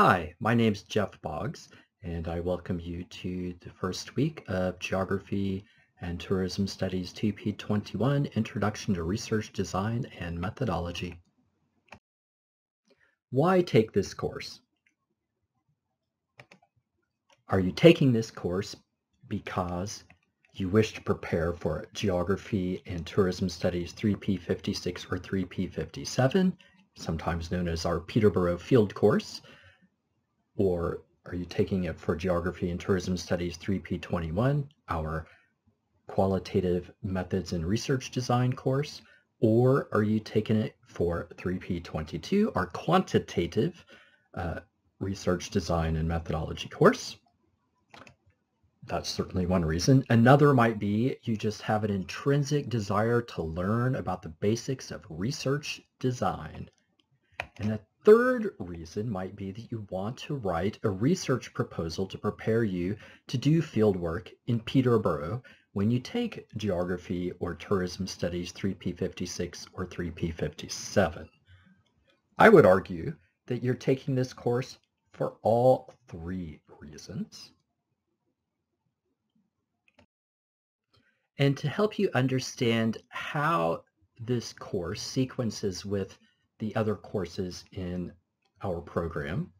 Hi, my name is Jeff Boggs, and I welcome you to the first week of Geography and Tourism Studies 2P21 Introduction to Research Design and Methodology. Why take this course? Are you taking this course because you wish to prepare for Geography and Tourism Studies 3P56 or 3P57, sometimes known as our Peterborough Field Course, or are you taking it for Geography and Tourism Studies 3P21, our Qualitative Methods and Research Design course, or are you taking it for 3P22, our Quantitative uh, Research Design and Methodology course? That's certainly one reason. Another might be you just have an intrinsic desire to learn about the basics of research design. And a third reason might be that you want to write a research proposal to prepare you to do fieldwork in Peterborough when you take Geography or Tourism Studies 3P56 or 3P57. I would argue that you're taking this course for all three reasons. And to help you understand how this course sequences with the other courses in our program,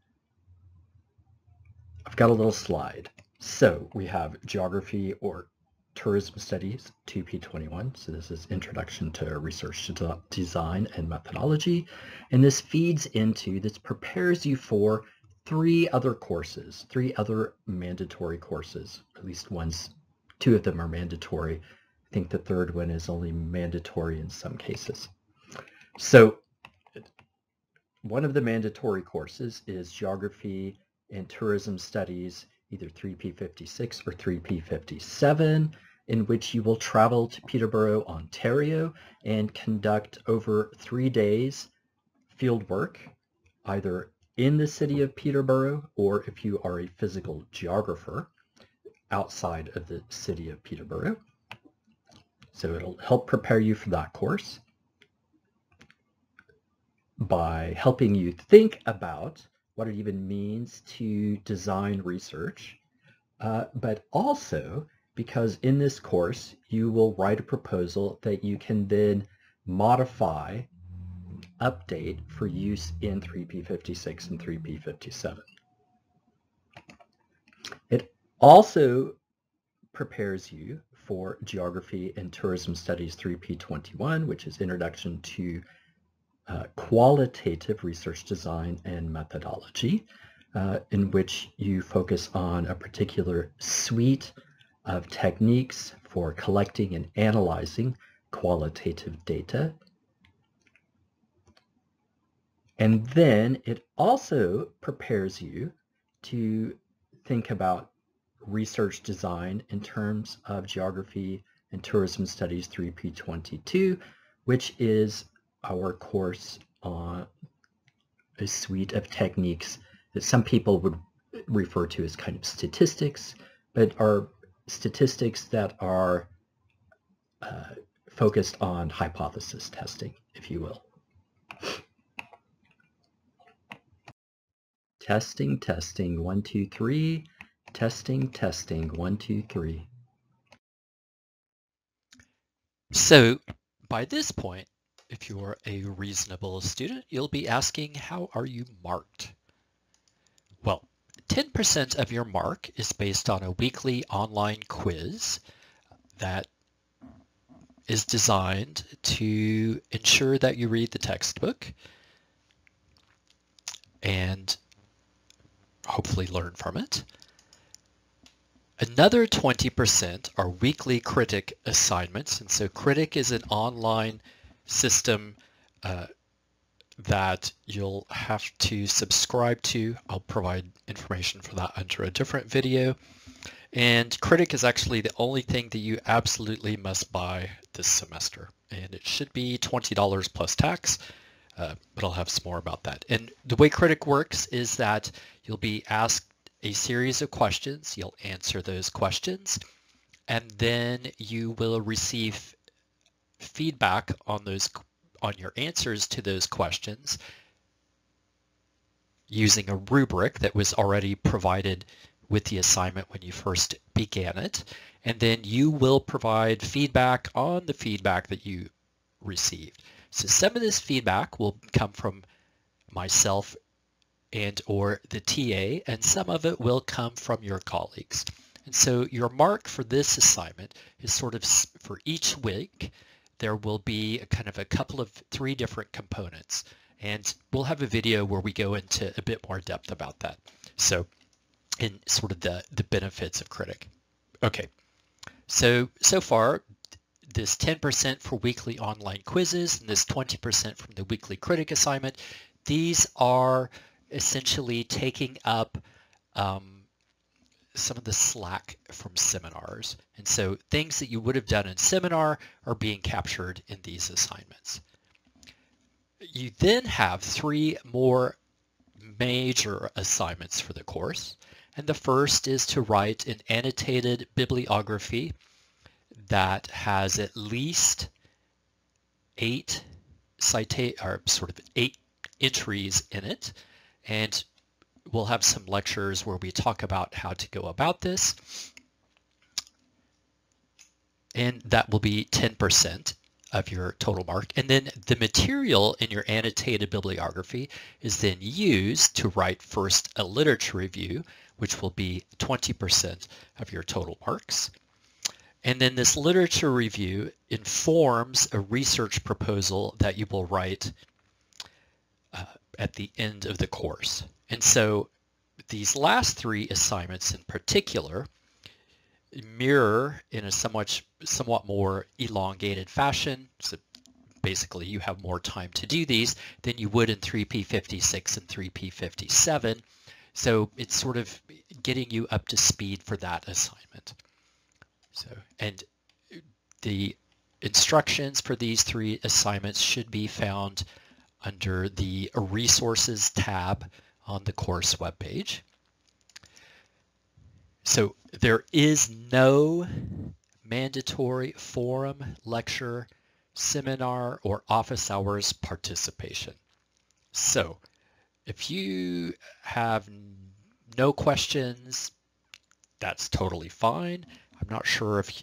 I've got a little slide. So we have Geography or Tourism Studies 2P21. So this is Introduction to Research Design and Methodology. And this feeds into, this prepares you for three other courses, three other mandatory courses, at least one's Two of them are mandatory. I think the third one is only mandatory in some cases. So one of the mandatory courses is Geography and Tourism Studies, either 3P56 or 3P57, in which you will travel to Peterborough, Ontario, and conduct over three days field work, either in the city of Peterborough, or if you are a physical geographer, outside of the city of Peterborough. So it'll help prepare you for that course by helping you think about what it even means to design research, uh, but also because in this course you will write a proposal that you can then modify, update for use in 3P56 and 3P57. It also prepares you for Geography and Tourism Studies 3P21, which is Introduction to uh, Qualitative Research Design and Methodology, uh, in which you focus on a particular suite of techniques for collecting and analyzing qualitative data. And then it also prepares you to think about research design in terms of geography and tourism studies 3P22, which is our course on a suite of techniques that some people would refer to as kind of statistics, but are statistics that are uh, focused on hypothesis testing, if you will. Testing, testing, one, two, three. Testing, testing, one, two, three. So by this point, if you're a reasonable student, you'll be asking, how are you marked? Well, 10% of your mark is based on a weekly online quiz that is designed to ensure that you read the textbook and hopefully learn from it. Another 20% are weekly Kritik assignments. And so Kritik is an online system uh, that you'll have to subscribe to. I'll provide information for that under a different video. And Kritik is actually the only thing that you absolutely must buy this semester. And it should be $20 plus tax, uh, but I'll have some more about that. And the way Kritik works is that you'll be asked a series of questions. You'll answer those questions and then you will receive feedback on those on your answers to those questions using a rubric that was already provided with the assignment when you first began it. And then you will provide feedback on the feedback that you received. So some of this feedback will come from myself and or the TA, and some of it will come from your colleagues. And so your mark for this assignment is sort of for each week, there will be a kind of a couple of three different components. And we'll have a video where we go into a bit more depth about that. So in sort of the, the benefits of Kritik. Okay, so, so far, this 10% for weekly online quizzes and this 20% from the weekly Kritik assignment, these are essentially taking up um, some of the slack from seminars. And so things that you would have done in seminar are being captured in these assignments. You then have three more major assignments for the course. And the first is to write an annotated bibliography that has at least eight cita or sort of eight entries in it. And we'll have some lectures where we talk about how to go about this. And that will be 10% of your total mark. And then the material in your annotated bibliography is then used to write first a literature review, which will be 20% of your total marks. And then this literature review informs a research proposal that you will write uh, at the end of the course. And so these last three assignments in particular mirror in a somewhat somewhat more elongated fashion. So basically you have more time to do these than you would in 3P56 and 3P57. So it's sort of getting you up to speed for that assignment. So and the instructions for these three assignments should be found under the resources tab on the course webpage. So there is no mandatory forum, lecture, seminar, or office hours participation. So if you have no questions, that's totally fine. I'm not sure if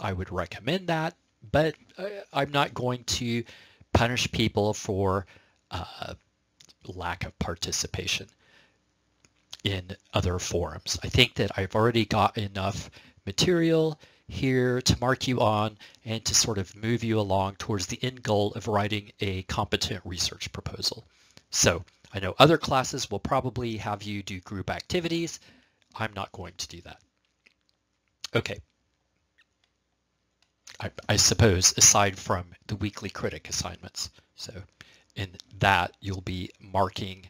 I would recommend that, but uh, I'm not going to punish people for uh, lack of participation in other forums. I think that I've already got enough material here to mark you on and to sort of move you along towards the end goal of writing a competent research proposal. So I know other classes will probably have you do group activities. I'm not going to do that. Okay. I, I suppose aside from the weekly Kritik assignments. So in that you'll be marking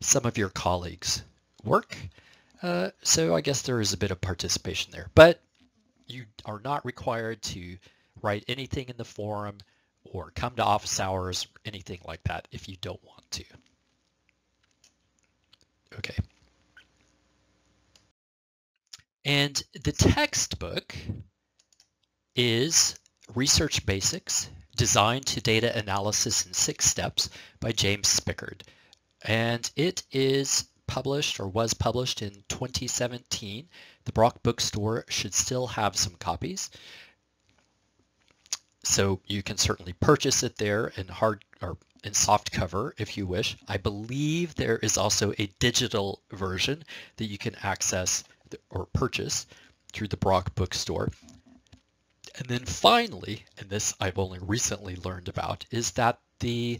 some of your colleagues' work. Uh, so I guess there is a bit of participation there, but you are not required to write anything in the forum or come to office hours, anything like that if you don't want to. Okay. And the textbook is Research Basics, Design to Data Analysis in Six Steps by James Spickard. And it is published or was published in 2017. The Brock Bookstore should still have some copies. So you can certainly purchase it there in hard or in soft cover if you wish. I believe there is also a digital version that you can access or purchase through the Brock Bookstore. And then finally, and this I've only recently learned about, is that the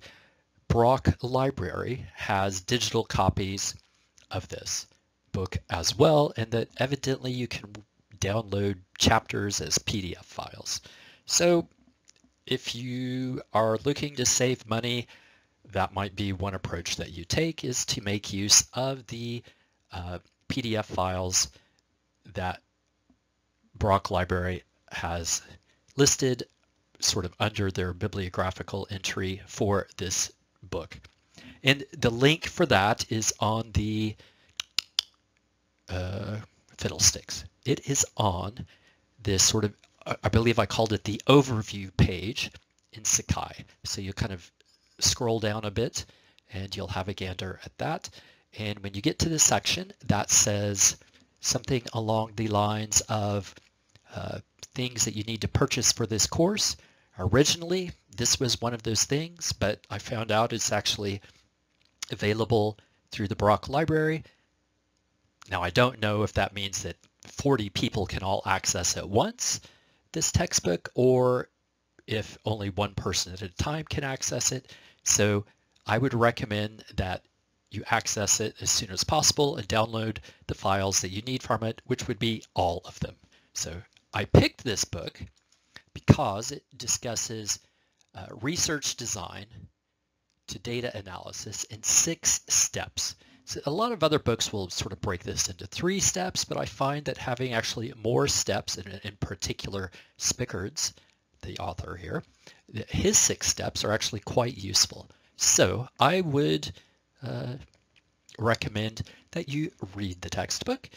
Brock Library has digital copies of this book as well, and that evidently you can download chapters as PDF files. So if you are looking to save money, that might be one approach that you take is to make use of the uh, PDF files that Brock Library has listed sort of under their bibliographical entry for this book. And the link for that is on the uh, fiddlesticks. It is on this sort of, I believe I called it the overview page in Sakai. So you kind of scroll down a bit and you'll have a gander at that. And when you get to the section that says something along the lines of uh, things that you need to purchase for this course, originally this was one of those things, but I found out it's actually available through the Brock Library. Now I don't know if that means that 40 people can all access at once this textbook or if only one person at a time can access it. So I would recommend that you access it as soon as possible and download the files that you need from it, which would be all of them. So I picked this book because it discusses uh, research design to data analysis in six steps. So a lot of other books will sort of break this into three steps, but I find that having actually more steps, in, in particular Spickards, the author here, his six steps are actually quite useful. So I would uh, recommend that you read the textbook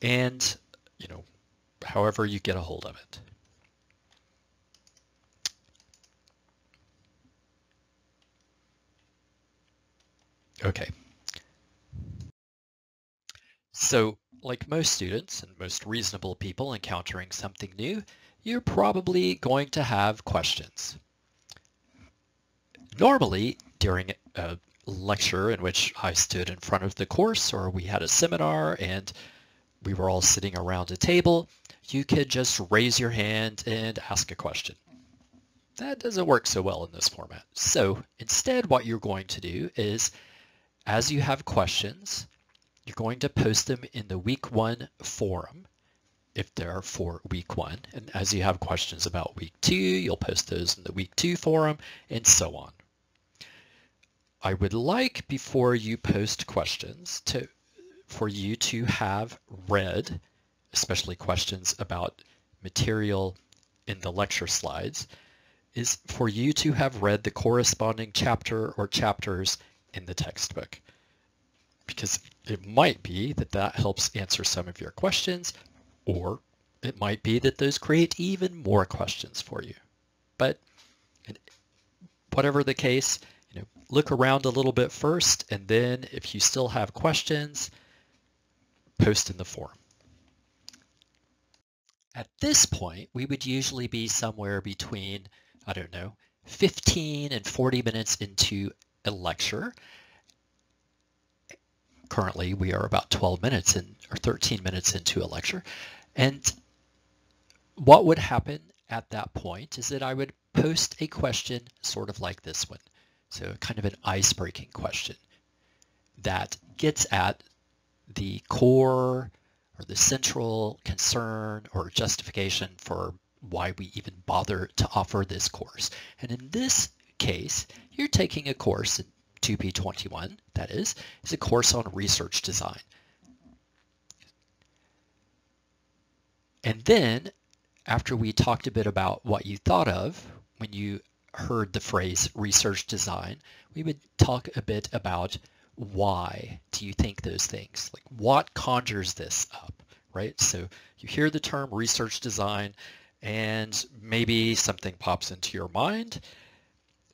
and, you know, however you get a hold of it. Okay. So like most students and most reasonable people encountering something new, you're probably going to have questions. Normally, during a lecture in which I stood in front of the course or we had a seminar and we were all sitting around a table, you could just raise your hand and ask a question. That doesn't work so well in this format. So instead what you're going to do is as you have questions, you're going to post them in the week one forum if they're for week one. And as you have questions about week two, you'll post those in the week two forum and so on. I would like before you post questions to for you to have read, especially questions about material in the lecture slides, is for you to have read the corresponding chapter or chapters in the textbook. Because it might be that that helps answer some of your questions, or it might be that those create even more questions for you. But whatever the case, you know, look around a little bit first, and then if you still have questions, post in the forum. At this point, we would usually be somewhere between, I don't know, 15 and 40 minutes into a lecture. Currently, we are about 12 minutes in, or 13 minutes into a lecture. And what would happen at that point is that I would post a question sort of like this one. So kind of an ice-breaking question that gets at the core or the central concern or justification for why we even bother to offer this course. And in this case, you're taking a course in 2P21, that is, is a course on research design. And then after we talked a bit about what you thought of when you heard the phrase research design, we would talk a bit about why do you think those things? Like what conjures this up, right? So you hear the term research design and maybe something pops into your mind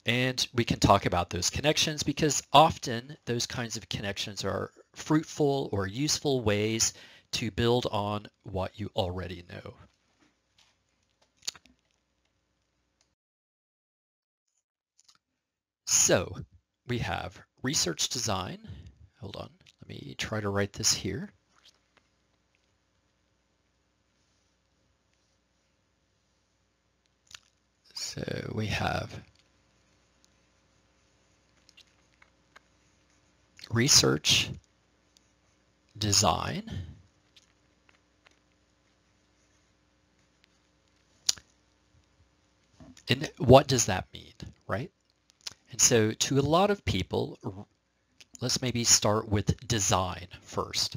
and we can talk about those connections because often those kinds of connections are fruitful or useful ways to build on what you already know. So we have research design. Hold on, let me try to write this here. So we have research design. And what does that mean, right? So to a lot of people, let's maybe start with design first.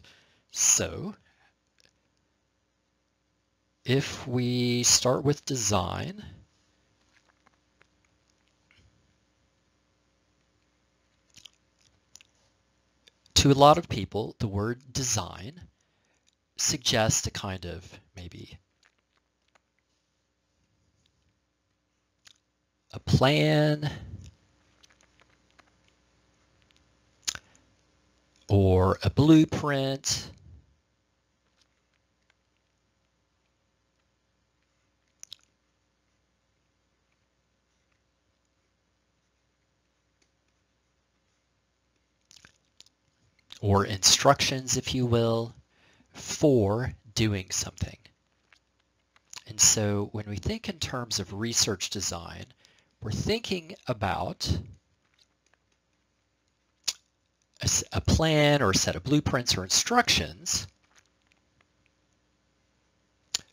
So if we start with design, to a lot of people, the word design suggests a kind of maybe a plan, or a blueprint or instructions, if you will, for doing something. And so when we think in terms of research design, we're thinking about a, plan or a set of blueprints or instructions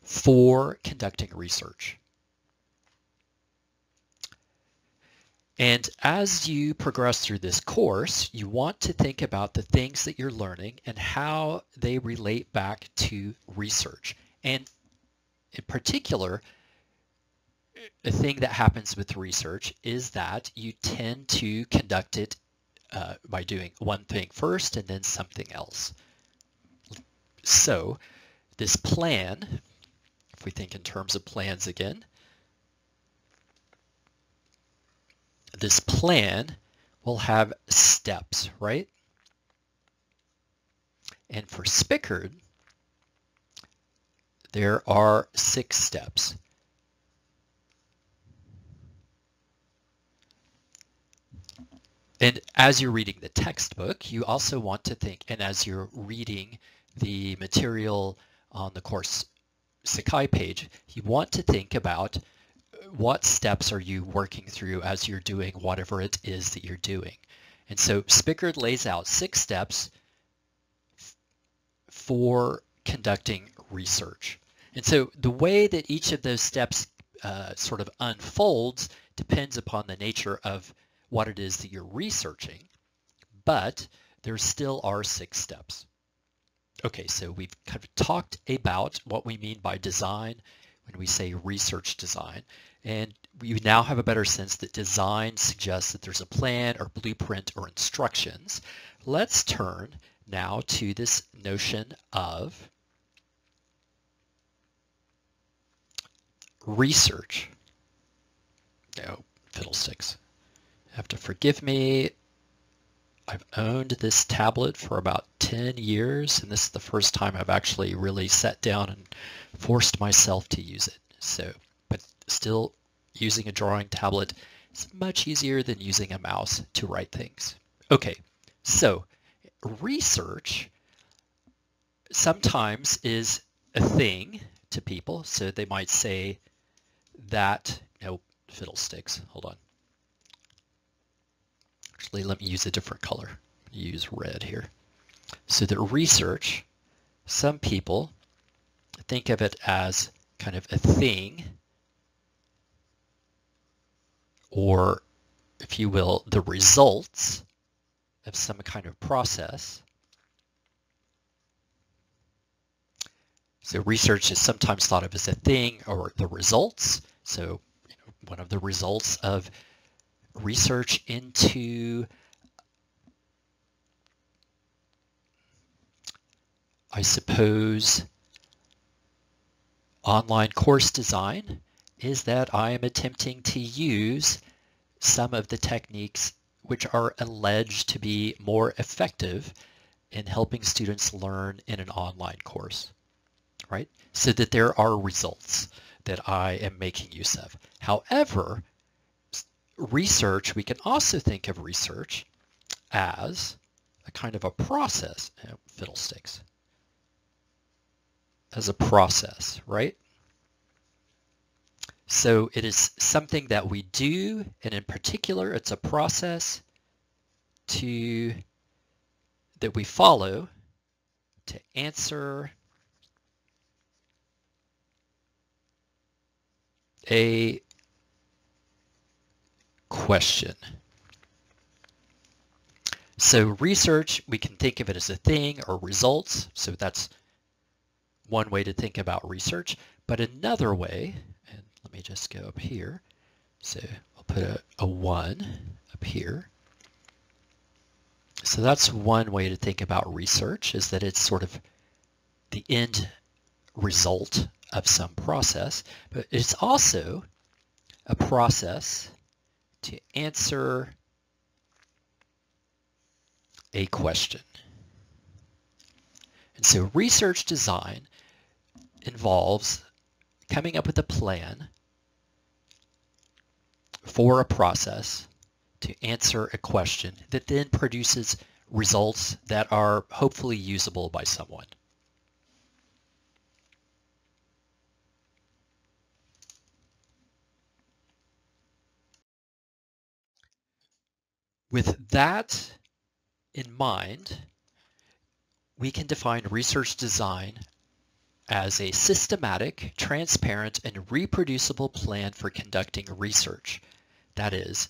for conducting research. And as you progress through this course, you want to think about the things that you're learning and how they relate back to research. And in particular, a thing that happens with research is that you tend to conduct it uh, by doing one thing first and then something else. So this plan, if we think in terms of plans again, this plan will have steps, right? And for Spickard, there are six steps. And as you're reading the textbook, you also want to think, and as you're reading the material on the course Sakai page, you want to think about what steps are you working through as you're doing whatever it is that you're doing. And so Spickard lays out six steps for conducting research. And so the way that each of those steps uh, sort of unfolds depends upon the nature of what it is that you're researching, but there still are six steps. Okay, so we've kind of talked about what we mean by design when we say research design. And we now have a better sense that design suggests that there's a plan or blueprint or instructions. Let's turn now to this notion of research. No, fiddlesticks. Have to forgive me. I've owned this tablet for about 10 years, and this is the first time I've actually really sat down and forced myself to use it. So, but still using a drawing tablet is much easier than using a mouse to write things. Okay, so research sometimes is a thing to people. So they might say that, no, fiddlesticks, hold on. Actually, let me use a different color. Use red here. So the research, some people think of it as kind of a thing or if you will, the results of some kind of process. So research is sometimes thought of as a thing or the results. So you know, one of the results of research into I suppose online course design is that I am attempting to use some of the techniques which are alleged to be more effective in helping students learn in an online course, right? So that there are results that I am making use of. However, research, we can also think of research as a kind of a process, oh, fiddlesticks, as a process, right? So it is something that we do, and in particular, it's a process to that we follow to answer a question. So research, we can think of it as a thing or results. So that's one way to think about research. But another way, and let me just go up here. So I'll put a, a 1 up here. So that's one way to think about research is that it's sort of the end result of some process, but it's also a process to answer a question. And so research design involves coming up with a plan for a process to answer a question that then produces results that are hopefully usable by someone. With that in mind, we can define research design as a systematic, transparent, and reproducible plan for conducting research. That is,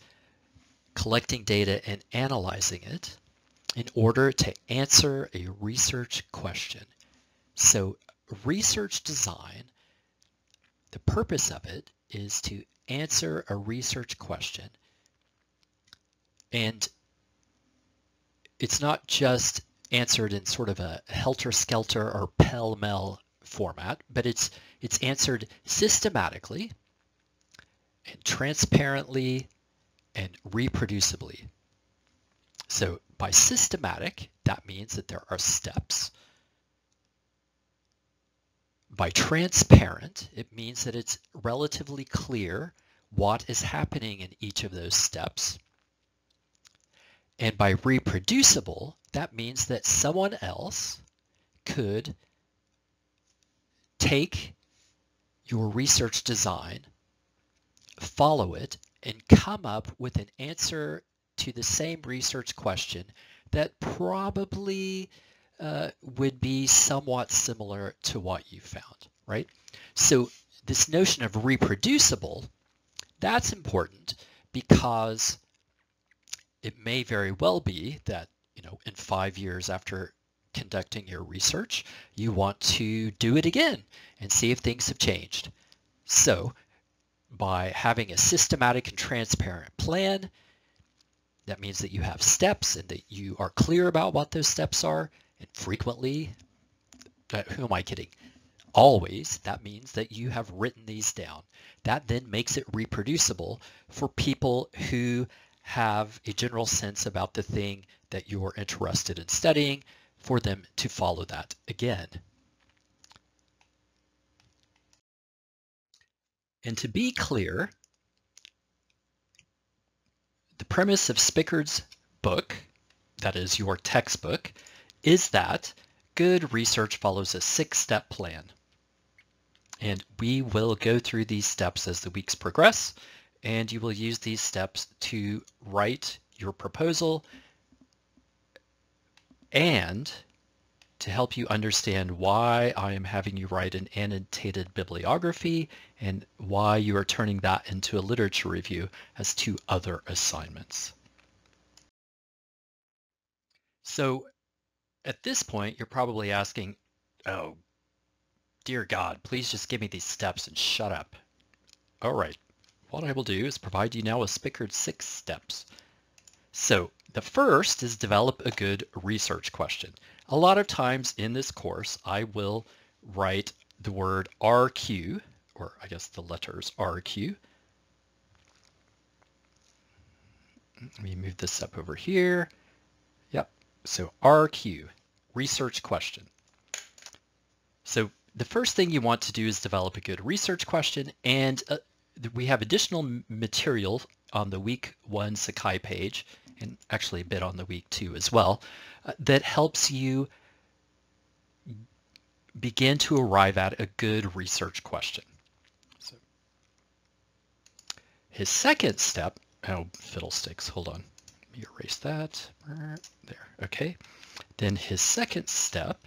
collecting data and analyzing it in order to answer a research question. So research design, the purpose of it is to answer a research question. And it's not just answered in sort of a helter-skelter or pell-mell format, but it's it's answered systematically and transparently and reproducibly. So by systematic, that means that there are steps. By transparent, it means that it's relatively clear what is happening in each of those steps. And by reproducible, that means that someone else could take your research design, follow it, and come up with an answer to the same research question that probably uh, would be somewhat similar to what you found, right? So this notion of reproducible, that's important because it may very well be that, you know, in five years after conducting your research, you want to do it again and see if things have changed. So by having a systematic and transparent plan, that means that you have steps and that you are clear about what those steps are. And frequently, uh, who am I kidding? Always, that means that you have written these down. That then makes it reproducible for people who have a general sense about the thing that you're interested in studying for them to follow that again. And to be clear, the premise of Spickard's book, that is your textbook, is that good research follows a six-step plan. And we will go through these steps as the weeks progress, and you will use these steps to write your proposal and to help you understand why I am having you write an annotated bibliography and why you are turning that into a literature review as two other assignments. So at this point, you're probably asking, oh, dear God, please just give me these steps and shut up. All right, what I will do is provide you now with Spickard's six steps. So the first is develop a good research question. A lot of times in this course, I will write the word RQ, or I guess the letters RQ. Let me move this up over here. Yep, so RQ, research question. So the first thing you want to do is develop a good research question, and uh, we have additional material on the week one Sakai page, and actually a bit on the week two as well, uh, that helps you begin to arrive at a good research question. So his second step, oh, fiddlesticks, hold on. Let me erase that. There, okay. Then his second step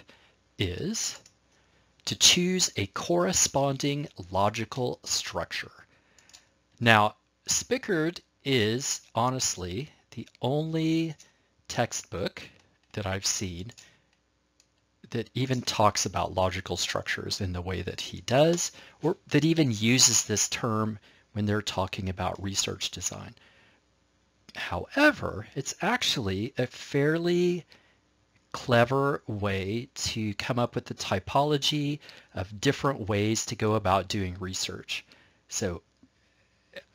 is to choose a corresponding logical structure. Now, Spickard is honestly the only textbook that I've seen that even talks about logical structures in the way that he does, or that even uses this term when they're talking about research design. However, it's actually a fairly clever way to come up with the typology of different ways to go about doing research. So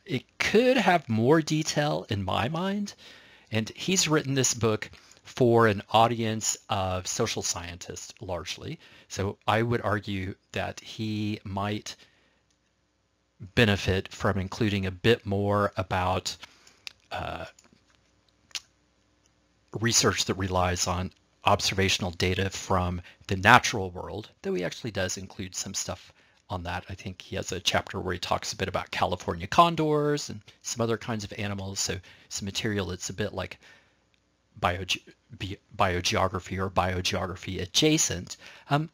it could have more detail in my mind, and he's written this book for an audience of social scientists largely. So I would argue that he might benefit from including a bit more about uh, research that relies on observational data from the natural world, though he actually does include some stuff on that. I think he has a chapter where he talks a bit about California condors and some other kinds of animals. So some material that's a bit like bioge biogeography or biogeography adjacent. Um,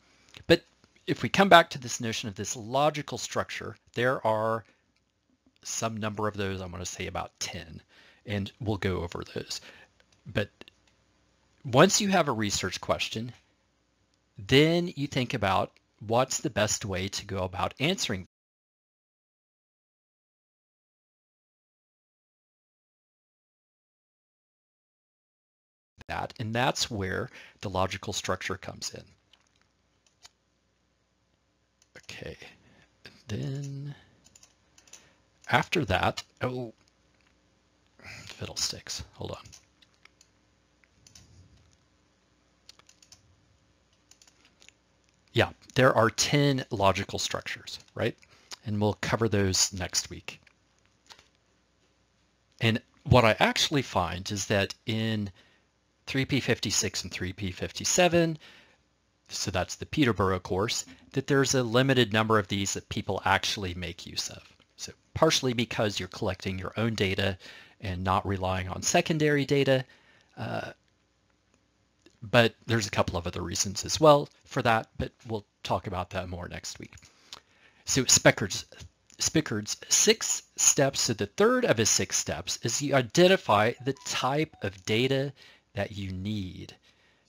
but if we come back to this notion of this logical structure, there are some number of those, I'm going to say about 10, and we'll go over those. But once you have a research question, then you think about what's the best way to go about answering that. And that's where the logical structure comes in. Okay, and then after that, oh, fiddlesticks, hold on. Yeah, there are 10 logical structures, right? And we'll cover those next week. And what I actually find is that in 3P56 and 3P57, so that's the Peterborough course, that there's a limited number of these that people actually make use of. So partially because you're collecting your own data and not relying on secondary data, uh, but there's a couple of other reasons as well for that, but we'll talk about that more next week. So Speckard's, Spickard's six steps, so the third of his six steps is you identify the type of data that you need.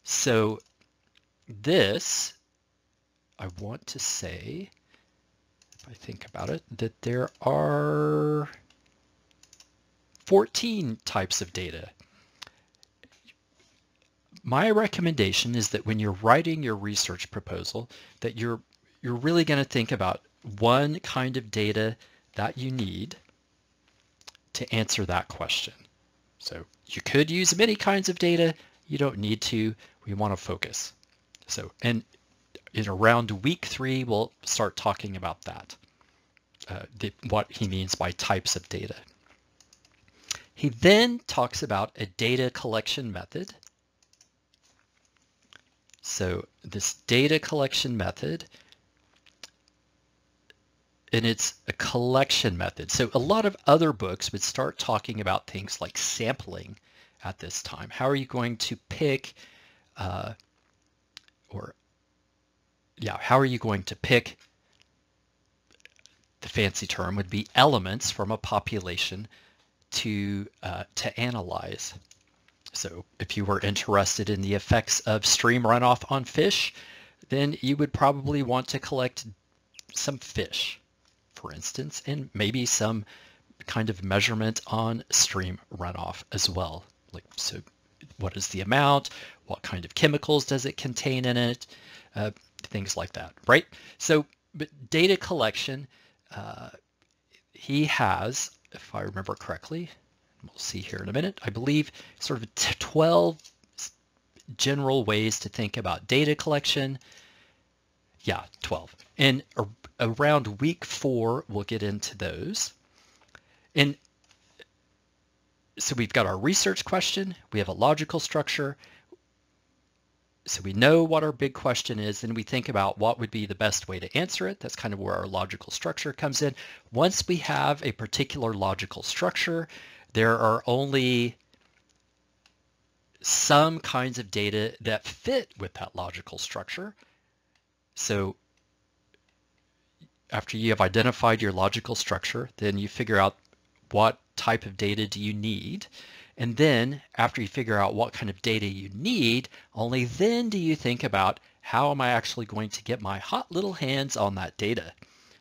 So this, I want to say, if I think about it, that there are 14 types of data my recommendation is that when you're writing your research proposal, that you're you're really going to think about one kind of data that you need to answer that question. So you could use many kinds of data. You don't need to. We want to focus. So, and in around week three, we'll start talking about that, uh, the, what he means by types of data. He then talks about a data collection method so this data collection method, and it's a collection method. So a lot of other books would start talking about things like sampling at this time. How are you going to pick, uh, or yeah, how are you going to pick, the fancy term would be elements from a population to, uh, to analyze. So if you were interested in the effects of stream runoff on fish, then you would probably want to collect some fish, for instance, and maybe some kind of measurement on stream runoff as well. Like, so what is the amount? What kind of chemicals does it contain in it? Uh, things like that, right? So, but data collection, uh, he has, if I remember correctly, we'll see here in a minute, I believe sort of 12 general ways to think about data collection. Yeah, 12. And around week four, we'll get into those. And so we've got our research question, we have a logical structure, so we know what our big question is and we think about what would be the best way to answer it. That's kind of where our logical structure comes in. Once we have a particular logical structure, there are only some kinds of data that fit with that logical structure. So after you have identified your logical structure, then you figure out what type of data do you need. And then after you figure out what kind of data you need, only then do you think about how am I actually going to get my hot little hands on that data.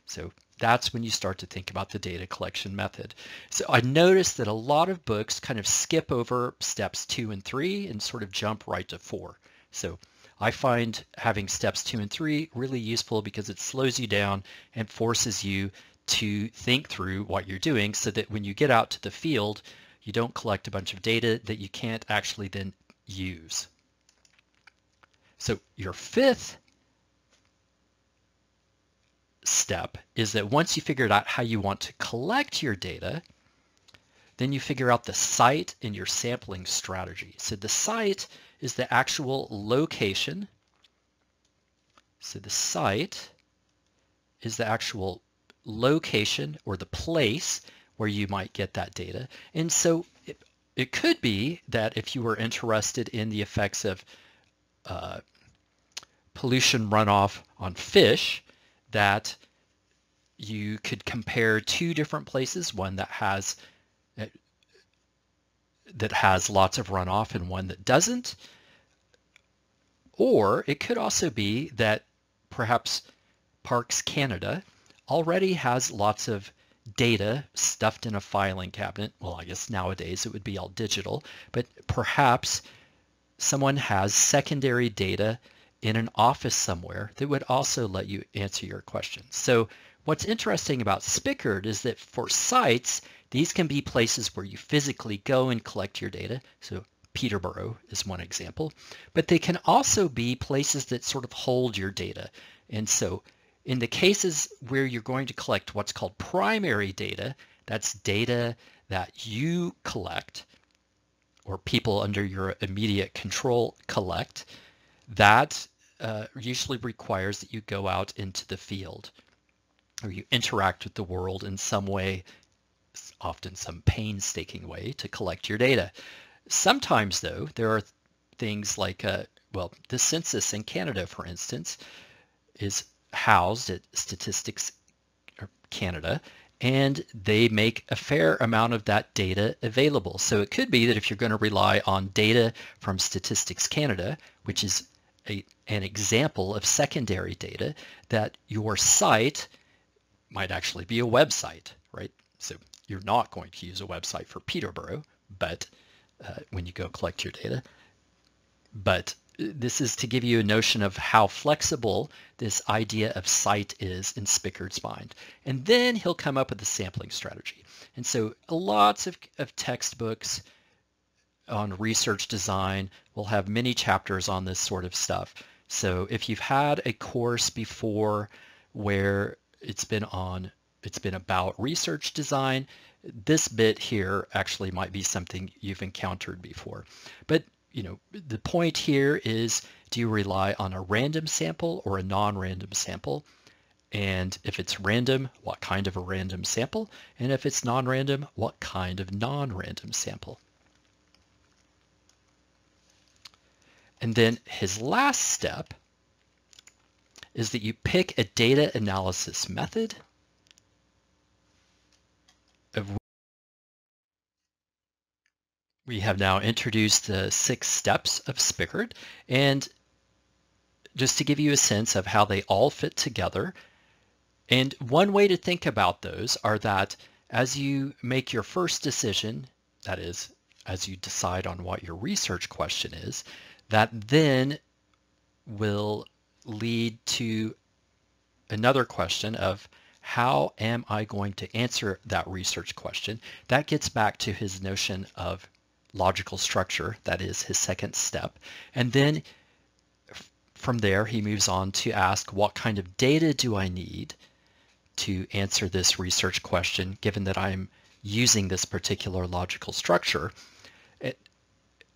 So that's when you start to think about the data collection method. So I noticed that a lot of books kind of skip over steps two and three and sort of jump right to four. So I find having steps two and three really useful because it slows you down and forces you to think through what you're doing so that when you get out to the field, you don't collect a bunch of data that you can't actually then use. So your fifth step is that once you figured out how you want to collect your data, then you figure out the site and your sampling strategy. So the site is the actual location. So the site is the actual location or the place where you might get that data. And so it, it could be that if you were interested in the effects of uh, pollution runoff on fish, that you could compare two different places, one that has uh, that has lots of runoff and one that doesn't. Or it could also be that perhaps Parks Canada already has lots of data stuffed in a filing cabinet. Well, I guess nowadays it would be all digital, but perhaps someone has secondary data in an office somewhere that would also let you answer your questions. So what's interesting about Spickard is that for sites, these can be places where you physically go and collect your data. So Peterborough is one example, but they can also be places that sort of hold your data. And so in the cases where you're going to collect what's called primary data, that's data that you collect or people under your immediate control collect, that uh, usually requires that you go out into the field or you interact with the world in some way, often some painstaking way to collect your data. Sometimes though, there are things like, uh, well, the census in Canada, for instance, is housed at Statistics Canada, and they make a fair amount of that data available. So it could be that if you're going to rely on data from Statistics Canada, which is a, an example of secondary data, that your site might actually be a website, right? So you're not going to use a website for Peterborough, but uh, when you go collect your data, but this is to give you a notion of how flexible this idea of site is in Spickard's mind. And then he'll come up with a sampling strategy. And so lots of, of textbooks on research design will have many chapters on this sort of stuff. So if you've had a course before where it's been on, it's been about research design, this bit here actually might be something you've encountered before. But you know, the point here is do you rely on a random sample or a non-random sample? And if it's random, what kind of a random sample? And if it's non-random, what kind of non-random sample? And then his last step is that you pick a data analysis method we have now introduced the six steps of Spickard and just to give you a sense of how they all fit together. And one way to think about those are that as you make your first decision, that is, as you decide on what your research question is, that then will lead to another question of how am I going to answer that research question? That gets back to his notion of logical structure. That is his second step. And then from there, he moves on to ask what kind of data do I need to answer this research question, given that I'm using this particular logical structure. It,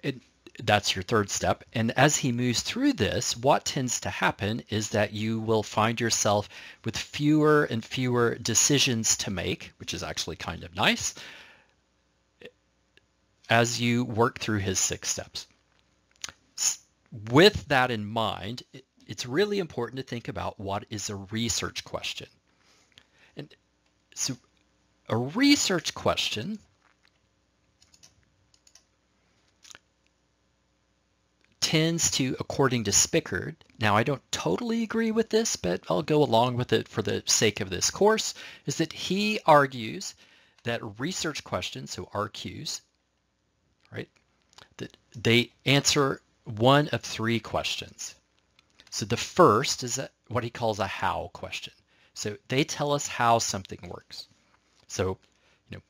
it, that's your third step. And as he moves through this, what tends to happen is that you will find yourself with fewer and fewer decisions to make, which is actually kind of nice, as you work through his six steps. With that in mind, it's really important to think about what is a research question. And so a research question tends to, according to Spickard, now I don't totally agree with this, but I'll go along with it for the sake of this course, is that he argues that research questions, so RQs, right? That they answer one of three questions. So the first is a, what he calls a how question. So they tell us how something works. So, you know,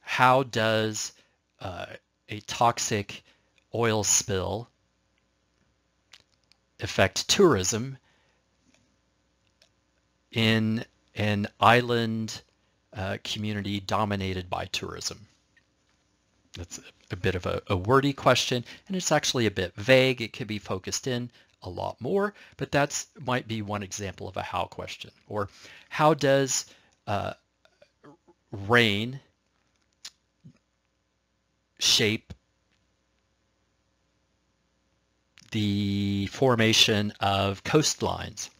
how does uh, a toxic oil spill affect tourism in an island uh, community dominated by tourism? That's a, bit of a, a wordy question, and it's actually a bit vague. It could be focused in a lot more, but that might be one example of a how question. Or how does uh, rain shape the formation of coastlines?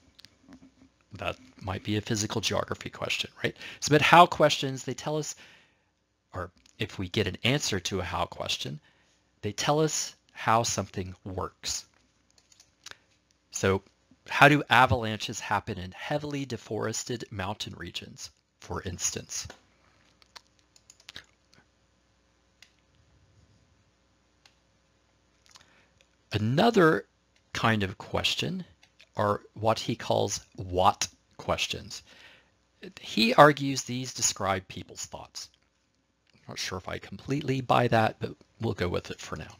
That might be a physical geography question, right? So, but how questions, they tell us, or if we get an answer to a how question, they tell us how something works. So how do avalanches happen in heavily deforested mountain regions, for instance? Another kind of question are what he calls what questions. He argues these describe people's thoughts. I'm not sure if I completely buy that, but we'll go with it for now.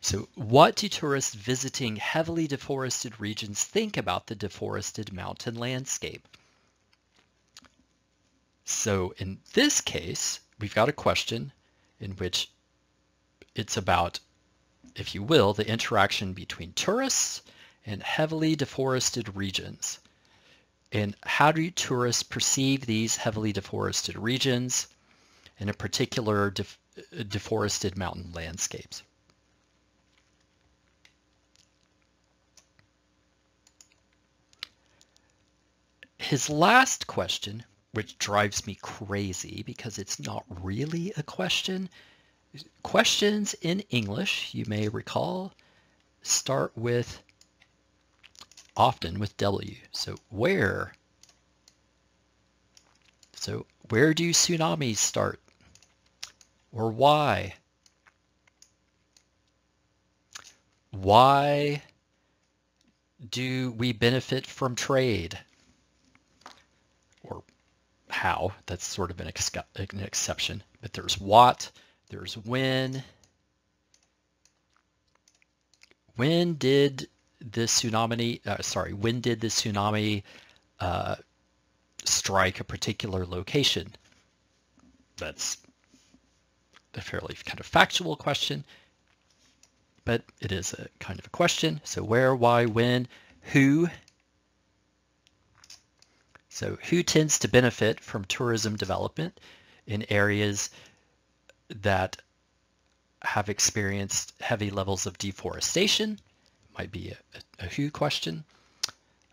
So what do tourists visiting heavily deforested regions think about the deforested mountain landscape? So in this case, we've got a question in which it's about, if you will, the interaction between tourists and heavily deforested regions. And how do tourists perceive these heavily deforested regions, and in particular def uh, deforested mountain landscapes? His last question, which drives me crazy because it's not really a question. Questions in English, you may recall, start with often with W. So where? So where do tsunamis start? Or why? Why do we benefit from trade? Or how. That's sort of an, ex an exception. But there's what, there's when. When did the tsunami, uh, sorry, when did the tsunami uh, strike a particular location? That's a fairly kind of factual question, but it is a kind of a question. So where, why, when, who, so who tends to benefit from tourism development in areas that have experienced heavy levels of deforestation? Might be a, a who question.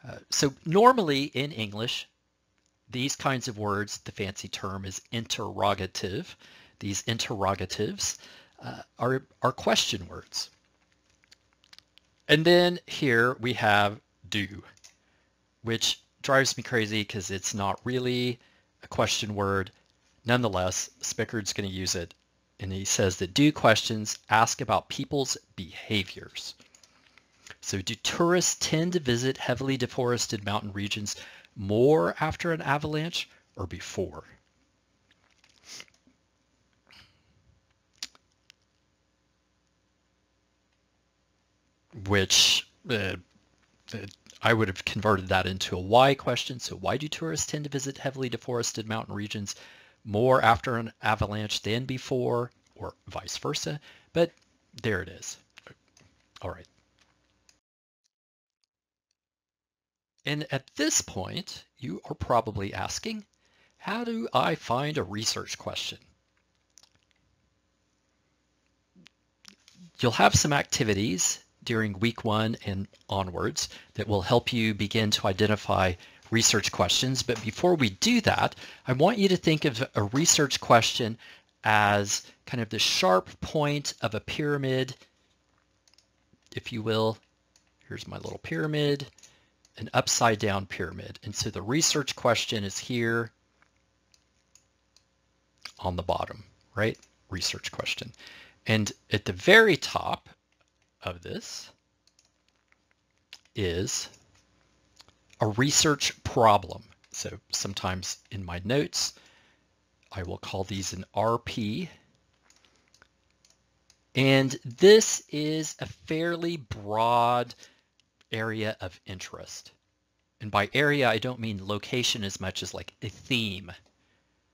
Uh, so normally in English, these kinds of words, the fancy term is interrogative. These interrogatives uh, are, are question words. And then here we have do, which drives me crazy because it's not really a question word. Nonetheless, Spickard's going to use it. And he says that do questions ask about people's behaviors. So do tourists tend to visit heavily deforested mountain regions more after an avalanche or before? Which uh, I would have converted that into a why question. So why do tourists tend to visit heavily deforested mountain regions more after an avalanche than before or vice versa? But there it is. All right. And at this point, you are probably asking, how do I find a research question? You'll have some activities during week one and onwards that will help you begin to identify research questions. But before we do that, I want you to think of a research question as kind of the sharp point of a pyramid, if you will. Here's my little pyramid, an upside down pyramid. And so the research question is here on the bottom, right? Research question. And at the very top, of this is a research problem. So sometimes in my notes, I will call these an RP. And this is a fairly broad area of interest. And by area, I don't mean location as much as like a theme.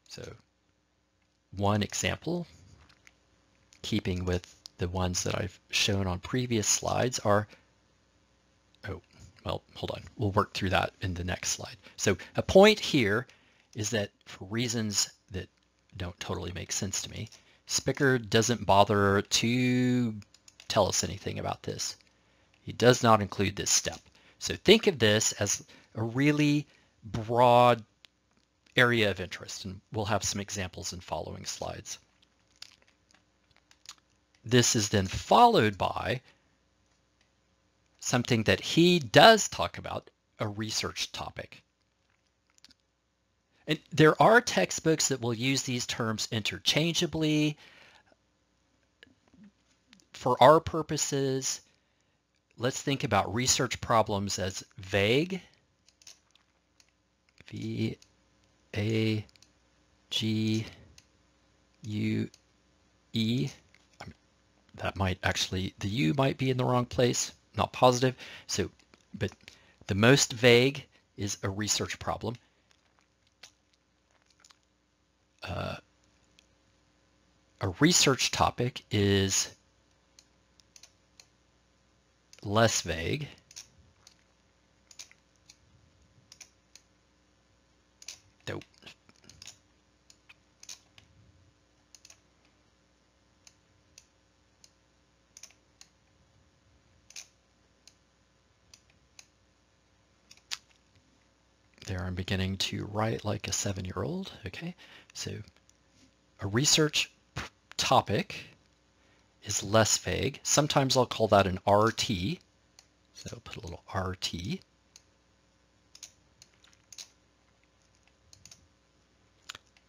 So one example, keeping with the ones that I've shown on previous slides are, well, hold on. We'll work through that in the next slide. So a point here is that for reasons that don't totally make sense to me, Spickard doesn't bother to tell us anything about this. He does not include this step. So think of this as a really broad area of interest, and we'll have some examples in following slides. This is then followed by something that he does talk about, a research topic. And there are textbooks that will use these terms interchangeably. For our purposes, let's think about research problems as vague. V A G U E. That might actually, the U might be in the wrong place, not positive. So, but the most vague is a research problem. Uh, a research topic is less vague. There I'm beginning to write like a seven-year-old. Okay, so a research topic is less vague. Sometimes I'll call that an RT. So I'll put a little RT.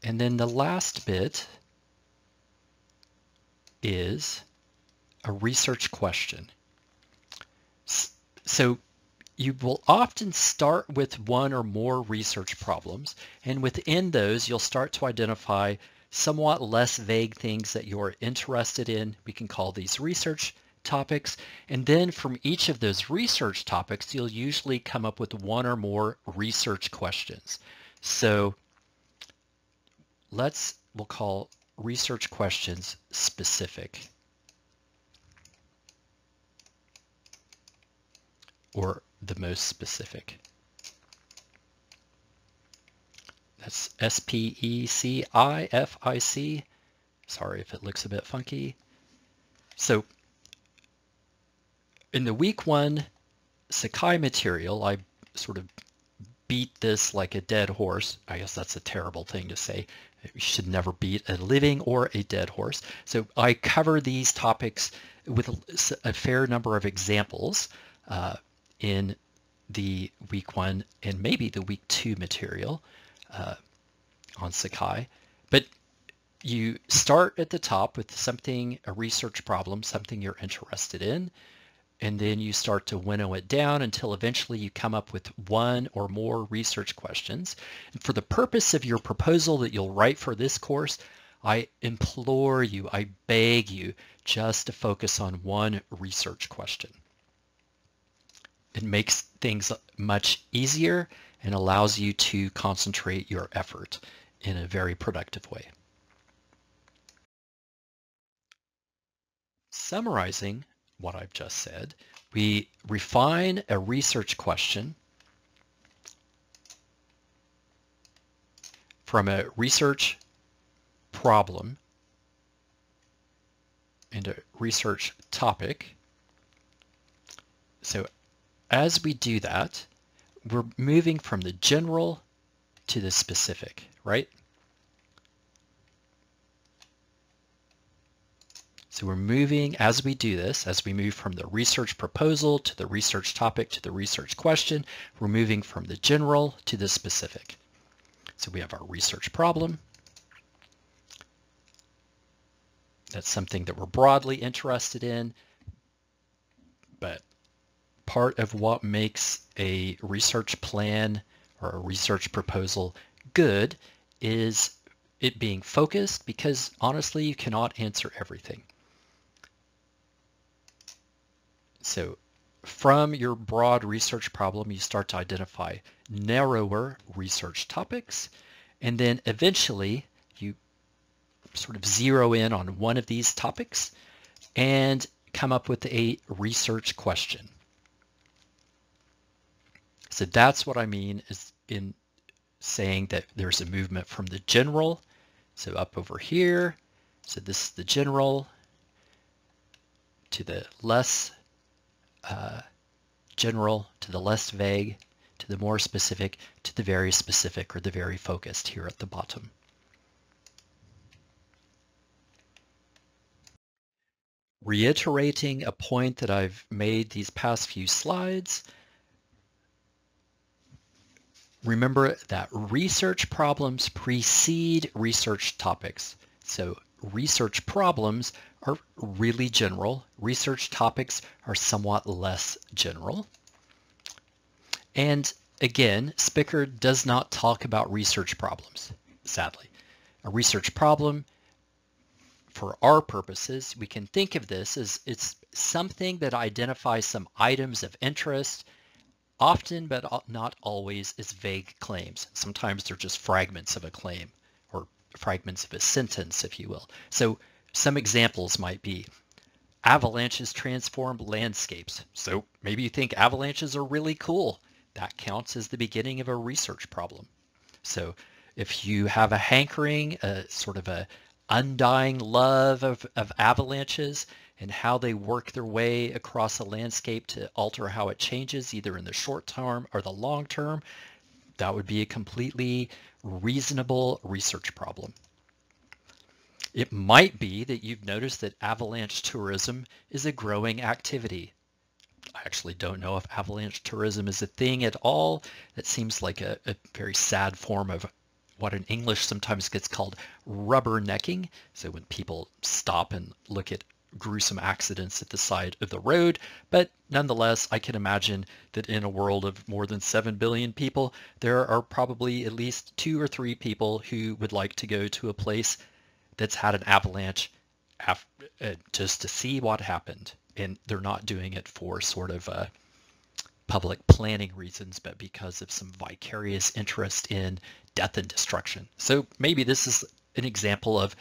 And then the last bit is a research question. So you will often start with one or more research problems, and within those, you'll start to identify somewhat less vague things that you're interested in. We can call these research topics. And then from each of those research topics, you'll usually come up with one or more research questions. So let's, we'll call research questions specific. Or the most specific. That's S-P-E-C-I-F-I-C. Sorry if it looks a bit funky. So in the week one Sakai material, I sort of beat this like a dead horse. I guess that's a terrible thing to say. You should never beat a living or a dead horse. So I cover these topics with a, fair number of examples uh, in the week one and maybe the week two material uh, on Sakai. But you start at the top with something, a research problem, something you're interested in, and then you start to winnow it down until eventually you come up with one or more research questions. And for the purpose of your proposal that you'll write for this course, I implore you, I beg you, just to focus on one research question. It makes things much easier and allows you to concentrate your effort in a very productive way. Summarizing what I've just said, we refine a research question from a research problem into a research topic. So as we do that, we're moving from the general to the specific, right? So we're moving, as we do this, as we move from the research proposal to the research topic to the research question, we're moving from the general to the specific. So we have our research problem. That's something that we're broadly interested in, but part of what makes a research plan or a research proposal good is it being focused because honestly you cannot answer everything. So from your broad research problem, you start to identify narrower research topics, and then eventually you sort of zero in on one of these topics and come up with a research question. So that's what I mean is in saying that there's a movement from the general, so up over here, so this is the general, to the less uh, general, to the less vague, to the more specific, to the very specific or the very focused here at the bottom. Reiterating a point that I've made these past few slides, remember that research problems precede research topics. So research problems are really general. Research topics are somewhat less general. And again, Spickard does not talk about research problems, sadly. A research problem, for our purposes, we can think of this as it's something that identifies some items of interest, often but not always is vague claims. Sometimes they're just fragments of a claim or fragments of a sentence, if you will. So some examples might be avalanches transform landscapes. So maybe you think avalanches are really cool. That counts as the beginning of a research problem. So if you have a hankering, a sort of a undying love of, of avalanches and how they work their way across a landscape to alter how it changes either in the short term or the long term, that would be a completely reasonable research problem. It might be that you've noticed that avalanche tourism is a growing activity. I actually don't know if avalanche tourism is a thing at all. It seems like a, a very sad form of what in English sometimes gets called rubbernecking. So when people stop and look at gruesome accidents at the side of the road. But nonetheless, I can imagine that in a world of more than 7 billion people, there are probably at least two or three people who would like to go to a place that's had an avalanche uh, just to see what happened. And they're not doing it for sort of uh, public planning reasons, but because of some vicarious interest in death and destruction. So maybe this is an example of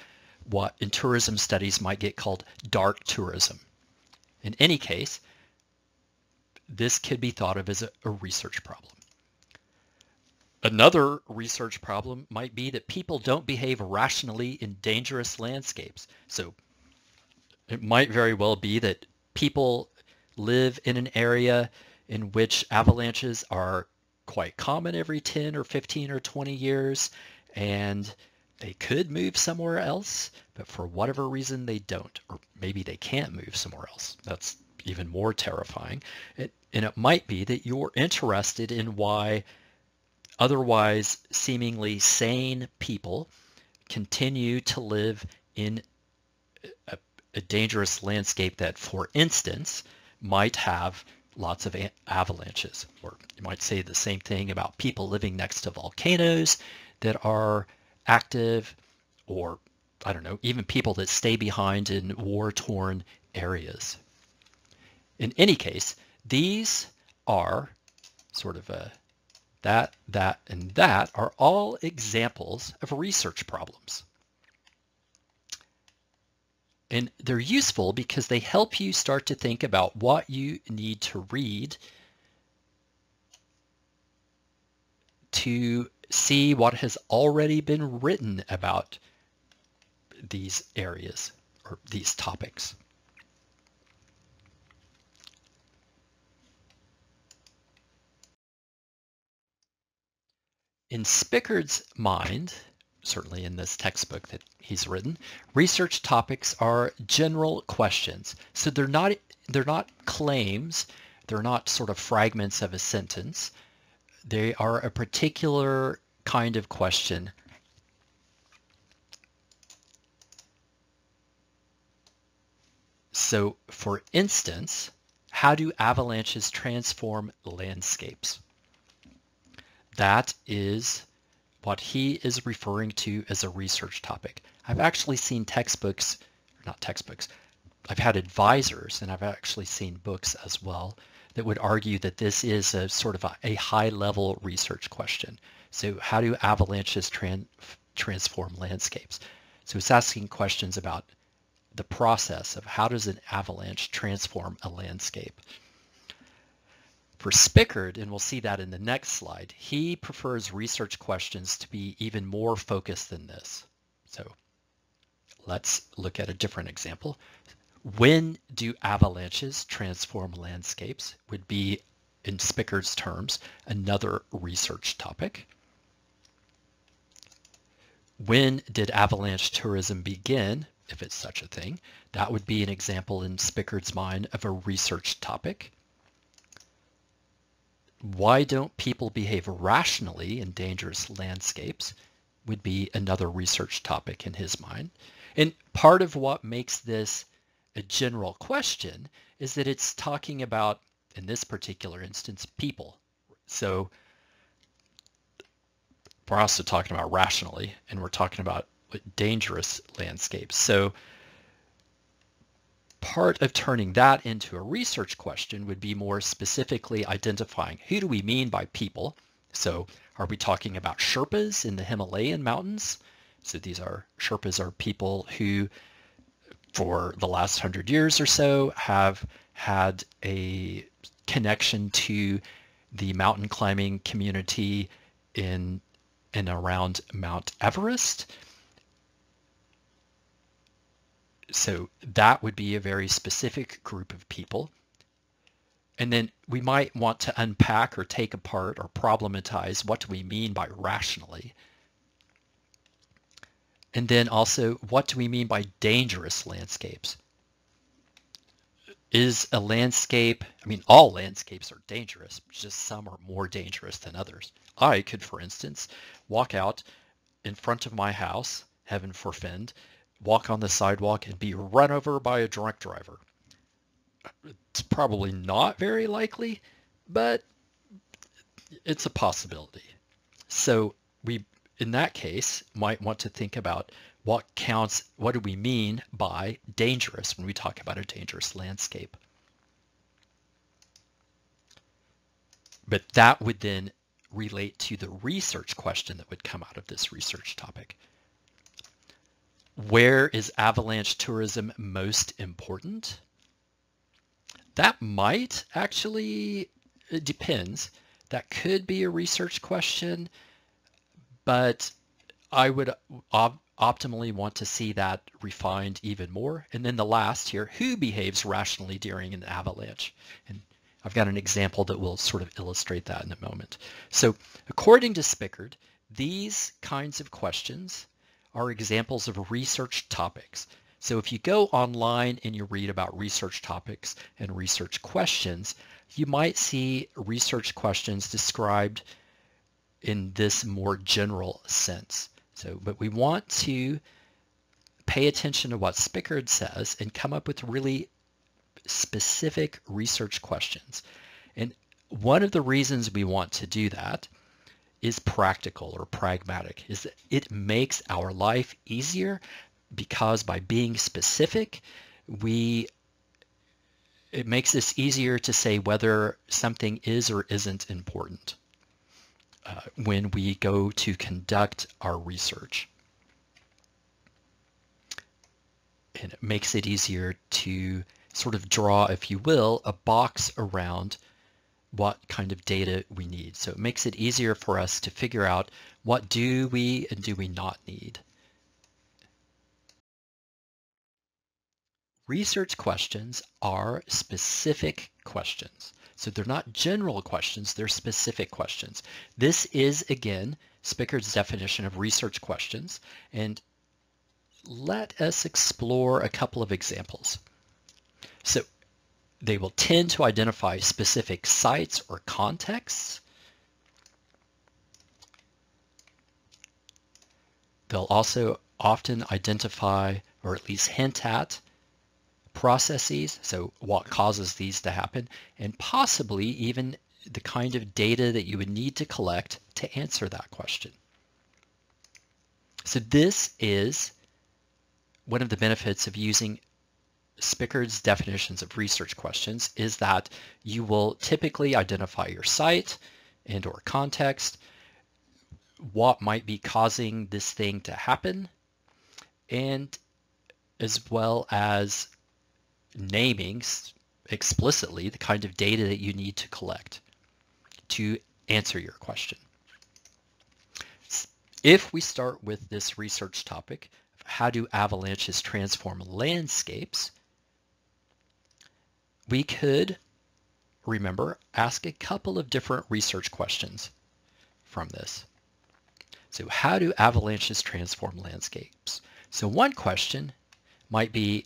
what in tourism studies might get called dark tourism. In any case, this could be thought of as a, a research problem. Another research problem might be that people don't behave rationally in dangerous landscapes. So it might very well be that people live in an area in which avalanches are quite common every 10 or 15 or 20 years and they could move somewhere else, but for whatever reason they don't, or maybe they can't move somewhere else. That's even more terrifying. It, and it might be that you're interested in why otherwise seemingly sane people continue to live in a, a, dangerous landscape that, for instance, might have lots of avalanches. Or you might say the same thing about people living next to volcanoes that are active, or I don't know, even people that stay behind in war-torn areas. In any case, these are sort of a that, that, and that are all examples of research problems. And they're useful because they help you start to think about what you need to read to see what has already been written about these areas or these topics. In Spickard's mind, certainly in this textbook that he's written, research topics are general questions. So they're not they're not claims, they're not sort of fragments of a sentence. They are a particular kind of question. So for instance, how do avalanches transform landscapes? That is what he is referring to as a research topic. I've actually seen textbooks, not textbooks, I've had advisors, and I've actually seen books as well, that would argue that this is a sort of a, a high-level research question. So how do avalanches tran transform landscapes? So it's asking questions about the process of how does an avalanche transform a landscape. For Spickard, and we'll see that in the next slide, he prefers research questions to be even more focused than this. So let's look at a different example. When do avalanches transform landscapes would be, in Spickard's terms, another research topic. When did avalanche tourism begin, if it's such a thing? That would be an example in Spickard's mind of a research topic. Why don't people behave rationally in dangerous landscapes would be another research topic in his mind. And part of what makes this a general question is that it's talking about, in this particular instance, people. So we're also talking about rationally, and we're talking about dangerous landscapes. So part of turning that into a research question would be more specifically identifying who do we mean by people? So are we talking about Sherpas in the Himalayan mountains? So these are Sherpas are people who for the last hundred years or so have had a connection to the mountain climbing community in and around Mount Everest. So that would be a very specific group of people. And then we might want to unpack or take apart or problematize what do we mean by rationally. And then also, what do we mean by dangerous landscapes? Is a landscape, I mean, all landscapes are dangerous, just some are more dangerous than others. I could, for instance, walk out in front of my house, heaven forfend, walk on the sidewalk and be run over by a drunk driver. It's probably not very likely, but it's a possibility. So we, in that case, might want to think about what counts, what do we mean by dangerous when we talk about a dangerous landscape. But that would then relate to the research question that would come out of this research topic. Where is avalanche tourism most important? That might actually, it depends. That could be a research question, but I would op optimally want to see that refined even more. And then the last here, who behaves rationally during an avalanche? And I've got an example that will sort of illustrate that in a moment. So according to Spickard, these kinds of questions are examples of research topics. So if you go online and you read about research topics and research questions, you might see research questions described in this more general sense. So, but we want to pay attention to what Spickard says and come up with really specific research questions. And one of the reasons we want to do that is practical or pragmatic, is that it makes our life easier because by being specific, we it makes this easier to say whether something is or isn't important uh, when we go to conduct our research. And it makes it easier to sort of draw, if you will, a box around what kind of data we need. So it makes it easier for us to figure out what do we and do we not need. Research questions are specific questions. So they're not general questions, they're specific questions. This is, again, Spickard's definition of research questions. And let us explore a couple of examples. So they will tend to identify specific sites or contexts. They'll also often identify or at least hint at processes, so what causes these to happen, and possibly even the kind of data that you would need to collect to answer that question. So this is one of the benefits of using Spickard's definitions of research questions is that you will typically identify your site and or context, what might be causing this thing to happen, and as well as naming explicitly the kind of data that you need to collect to answer your question. If we start with this research topic, how do avalanches transform landscapes, we could, remember, ask a couple of different research questions from this. So how do avalanches transform landscapes? So one question might be,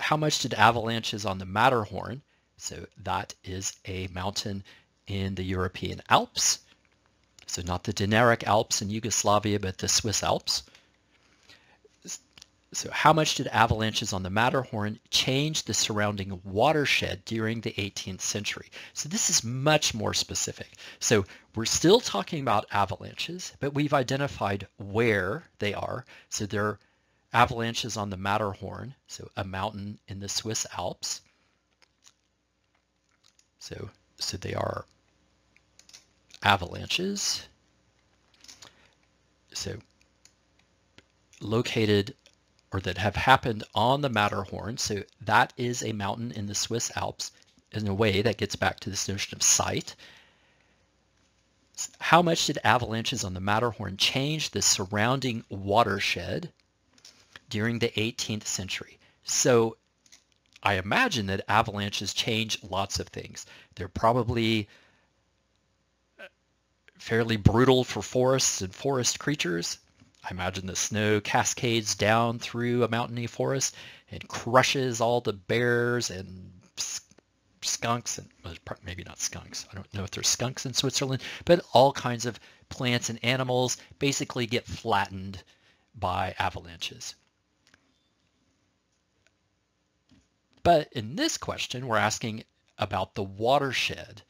how much did avalanches on the Matterhorn, so that is a mountain in the European Alps, so not the Dinaric Alps in Yugoslavia, but the Swiss Alps, so how much did avalanches on the Matterhorn change the surrounding watershed during the 18th century? So this is much more specific. So we're still talking about avalanches, but we've identified where they are. So they're avalanches on the Matterhorn, so a mountain in the Swiss Alps. So, so they are avalanches. So located or that have happened on the Matterhorn. So that is a mountain in the Swiss Alps. In a way, that gets back to this notion of site. How much did avalanches on the Matterhorn change the surrounding watershed during the 18th century? So I imagine that avalanches change lots of things. They're probably uh, fairly brutal for forests and forest creatures. I imagine the snow cascades down through a mountainy forest and crushes all the bears and skunks and maybe not skunks. I don't know if there's skunks in Switzerland, but all kinds of plants and animals basically get flattened by avalanches. But in this question, we're asking about the watershed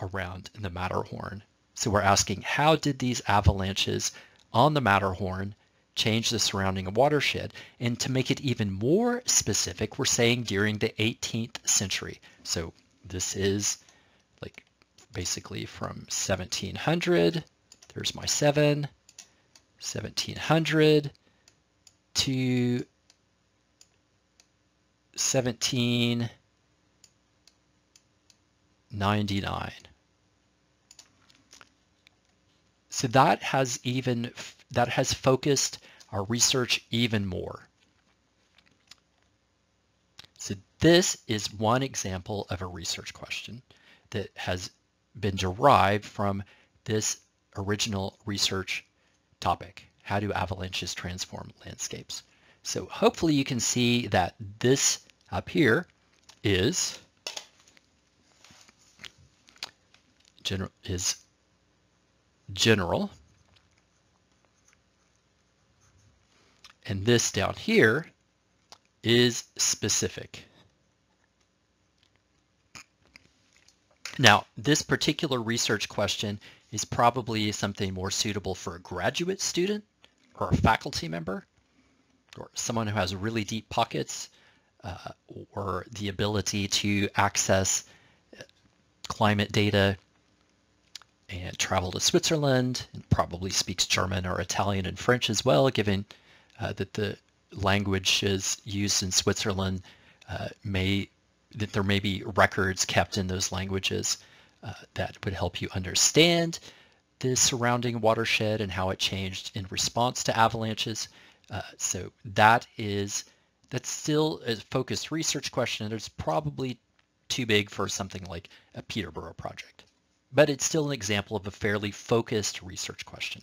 around the Matterhorn. So we're asking, how did these avalanches on the Matterhorn change the surrounding watershed. And to make it even more specific, we're saying during the 18th century. So this is like basically from 1700, there's my 7, 1700 to 1799. So that has even that has focused our research even more. So this is one example of a research question that has been derived from this original research topic. How do avalanches transform landscapes? So hopefully you can see that this up here is general is general. And this down here is specific. Now, this particular research question is probably something more suitable for a graduate student or a faculty member or someone who has really deep pockets uh, or the ability to access climate data and travel to Switzerland and probably speaks German or Italian and French as well, given uh, that the languages used in Switzerland uh, may that there may be records kept in those languages uh, that would help you understand the surrounding watershed and how it changed in response to avalanches. Uh, so that is that's still a focused research question. It's probably too big for something like a Peterborough project but it's still an example of a fairly focused research question.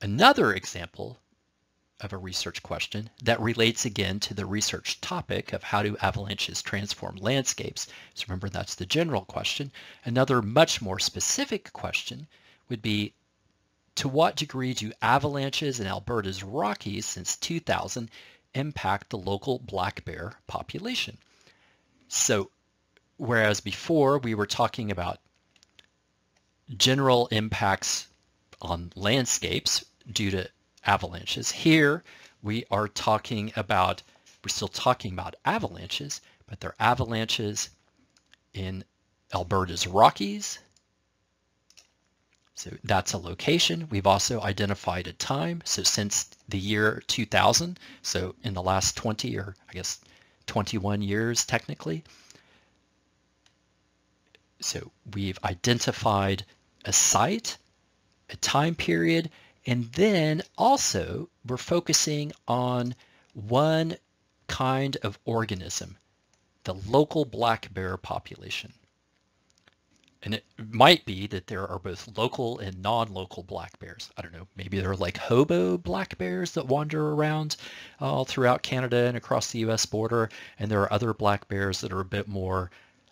Another example of a research question that relates again to the research topic of how do avalanches transform landscapes. So remember that's the general question. Another much more specific question would be to what degree do avalanches in Alberta's Rockies since 2000 impact the local black bear population? So whereas before we were talking about general impacts on landscapes due to avalanches. Here we are talking about, we're still talking about avalanches, but they're avalanches in Alberta's Rockies. So that's a location. We've also identified a time. So since the year 2000, so in the last 20 or I guess 21 years technically. So we've identified a site, a time period, and then also we're focusing on one kind of organism, the local black bear population. And it might be that there are both local and non-local black bears. I don't know, maybe they're like hobo black bears that wander around all throughout Canada and across the US border. And there are other black bears that are a bit more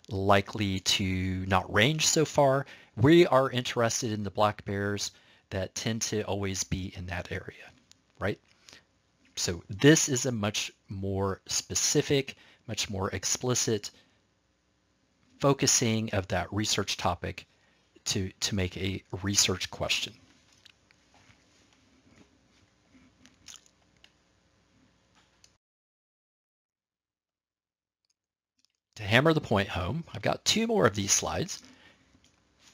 likely to not range so far. We are interested in the black bears that tend to always be in that area, right? So this is a much more specific, much more explicit focusing of that research topic to, to make a research question. To hammer the point home, I've got two more of these slides.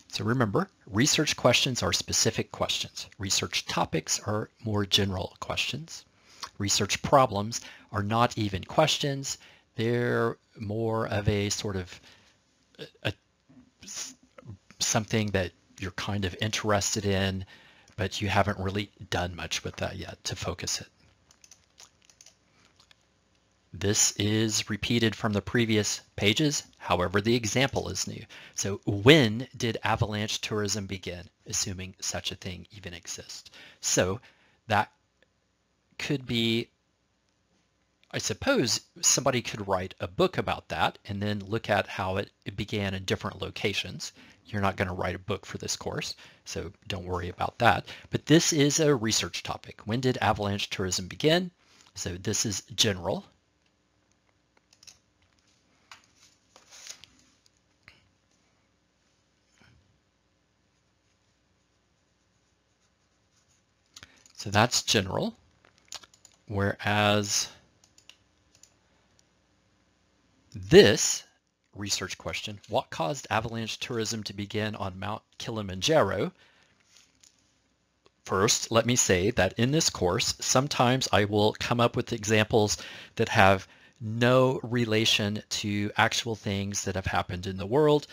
So remember, research questions are specific questions. Research topics are more general questions. Research problems are not even questions. They're more of a sort of a, something that you're kind of interested in, but you haven't really done much with that yet to focus it. This is repeated from the previous pages. However, the example is new. So when did avalanche tourism begin, assuming such a thing even exists? So that could be I suppose somebody could write a book about that and then look at how it, it began in different locations. You're not going to write a book for this course, so don't worry about that. But this is a research topic. When did avalanche tourism begin? So this is general. So that's general, whereas this research question, what caused avalanche tourism to begin on Mount Kilimanjaro? First, let me say that in this course, sometimes I will come up with examples that have no relation to actual things that have happened in the world.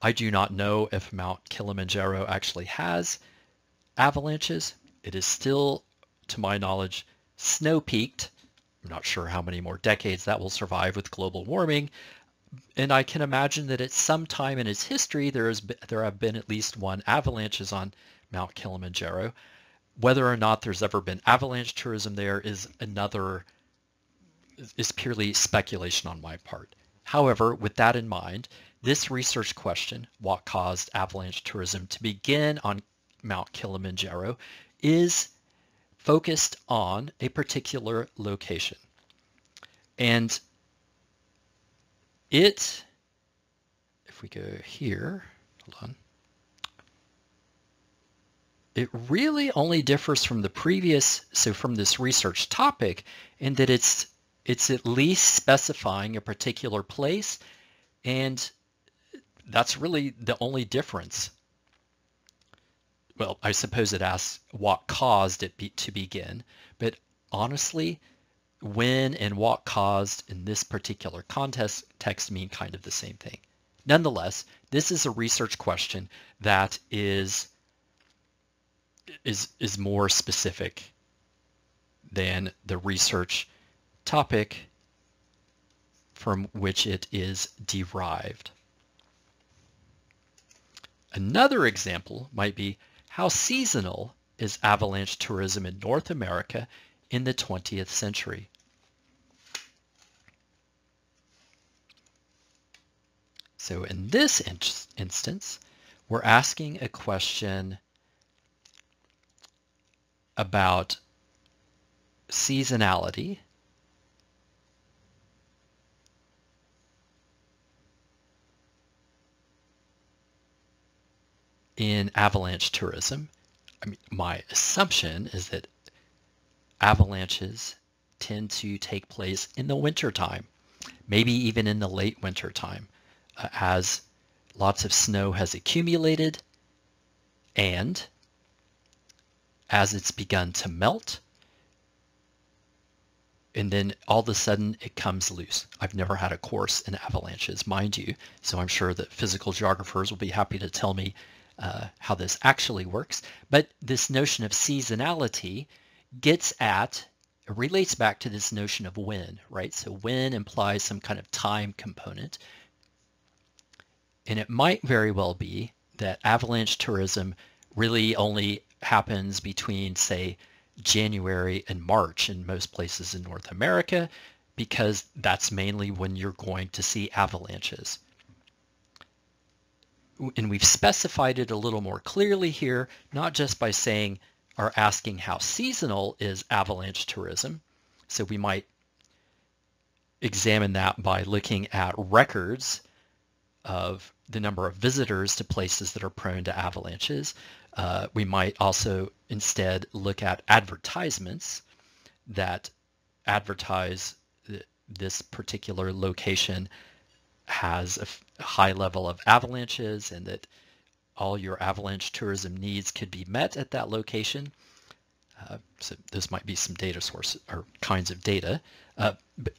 I do not know if Mount Kilimanjaro actually has avalanches. It is still, to my knowledge, snow-peaked I'm not sure how many more decades that will survive with global warming. And I can imagine that at some time in its history, there, has there have been at least one avalanches on Mount Kilimanjaro. Whether or not there's ever been avalanche tourism there is another, is purely speculation on my part. However, with that in mind, this research question, what caused avalanche tourism to begin on Mount Kilimanjaro, is focused on a particular location. And it, if we go here, hold on, it really only differs from the previous, so from this research topic, in that it's it's at least specifying a particular place, and that's really the only difference well, I suppose it asks what caused it be, to begin, but honestly, when and what caused in this particular context text mean kind of the same thing. Nonetheless, this is a research question that is is is more specific than the research topic from which it is derived. Another example might be how seasonal is avalanche tourism in North America in the 20th century? So in this in instance, we're asking a question about seasonality in avalanche tourism, I mean, my assumption is that avalanches tend to take place in the wintertime, maybe even in the late winter time, uh, as lots of snow has accumulated and as it's begun to melt, and then all of a sudden it comes loose. I've never had a course in avalanches, mind you, so I'm sure that physical geographers will be happy to tell me uh, how this actually works. But this notion of seasonality gets at, relates back to this notion of when, right? So when implies some kind of time component. And it might very well be that avalanche tourism really only happens between, say, January and March in most places in North America, because that's mainly when you're going to see avalanches. And we've specified it a little more clearly here, not just by saying or asking how seasonal is avalanche tourism. So we might examine that by looking at records of the number of visitors to places that are prone to avalanches. Uh, we might also instead look at advertisements that advertise that this particular location has a high level of avalanches and that all your avalanche tourism needs could be met at that location. Uh, so this might be some data sources or kinds of data. Uh, but,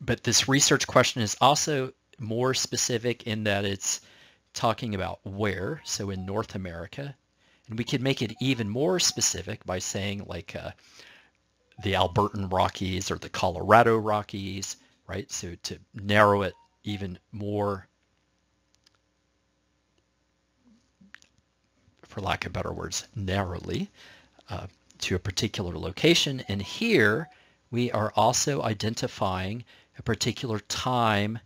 but this research question is also more specific in that it's talking about where, so in North America. And we could make it even more specific by saying like uh, the Albertan Rockies or the Colorado Rockies, right? So to narrow it even more, for lack of better words, narrowly uh, to a particular location. And here we are also identifying a particular time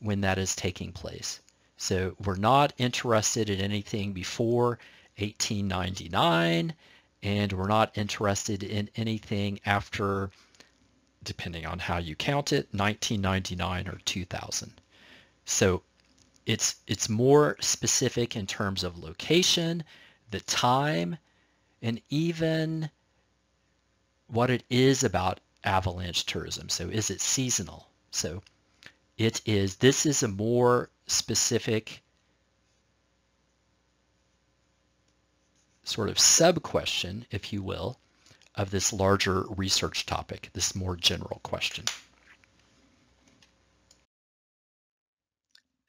when that is taking place. So we're not interested in anything before 1899, and we're not interested in anything after, depending on how you count it, 1999 or 2000. So it's, it's more specific in terms of location, the time, and even what it is about avalanche tourism. So is it seasonal? So it is, this is a more specific sort of sub-question, if you will, of this larger research topic, this more general question.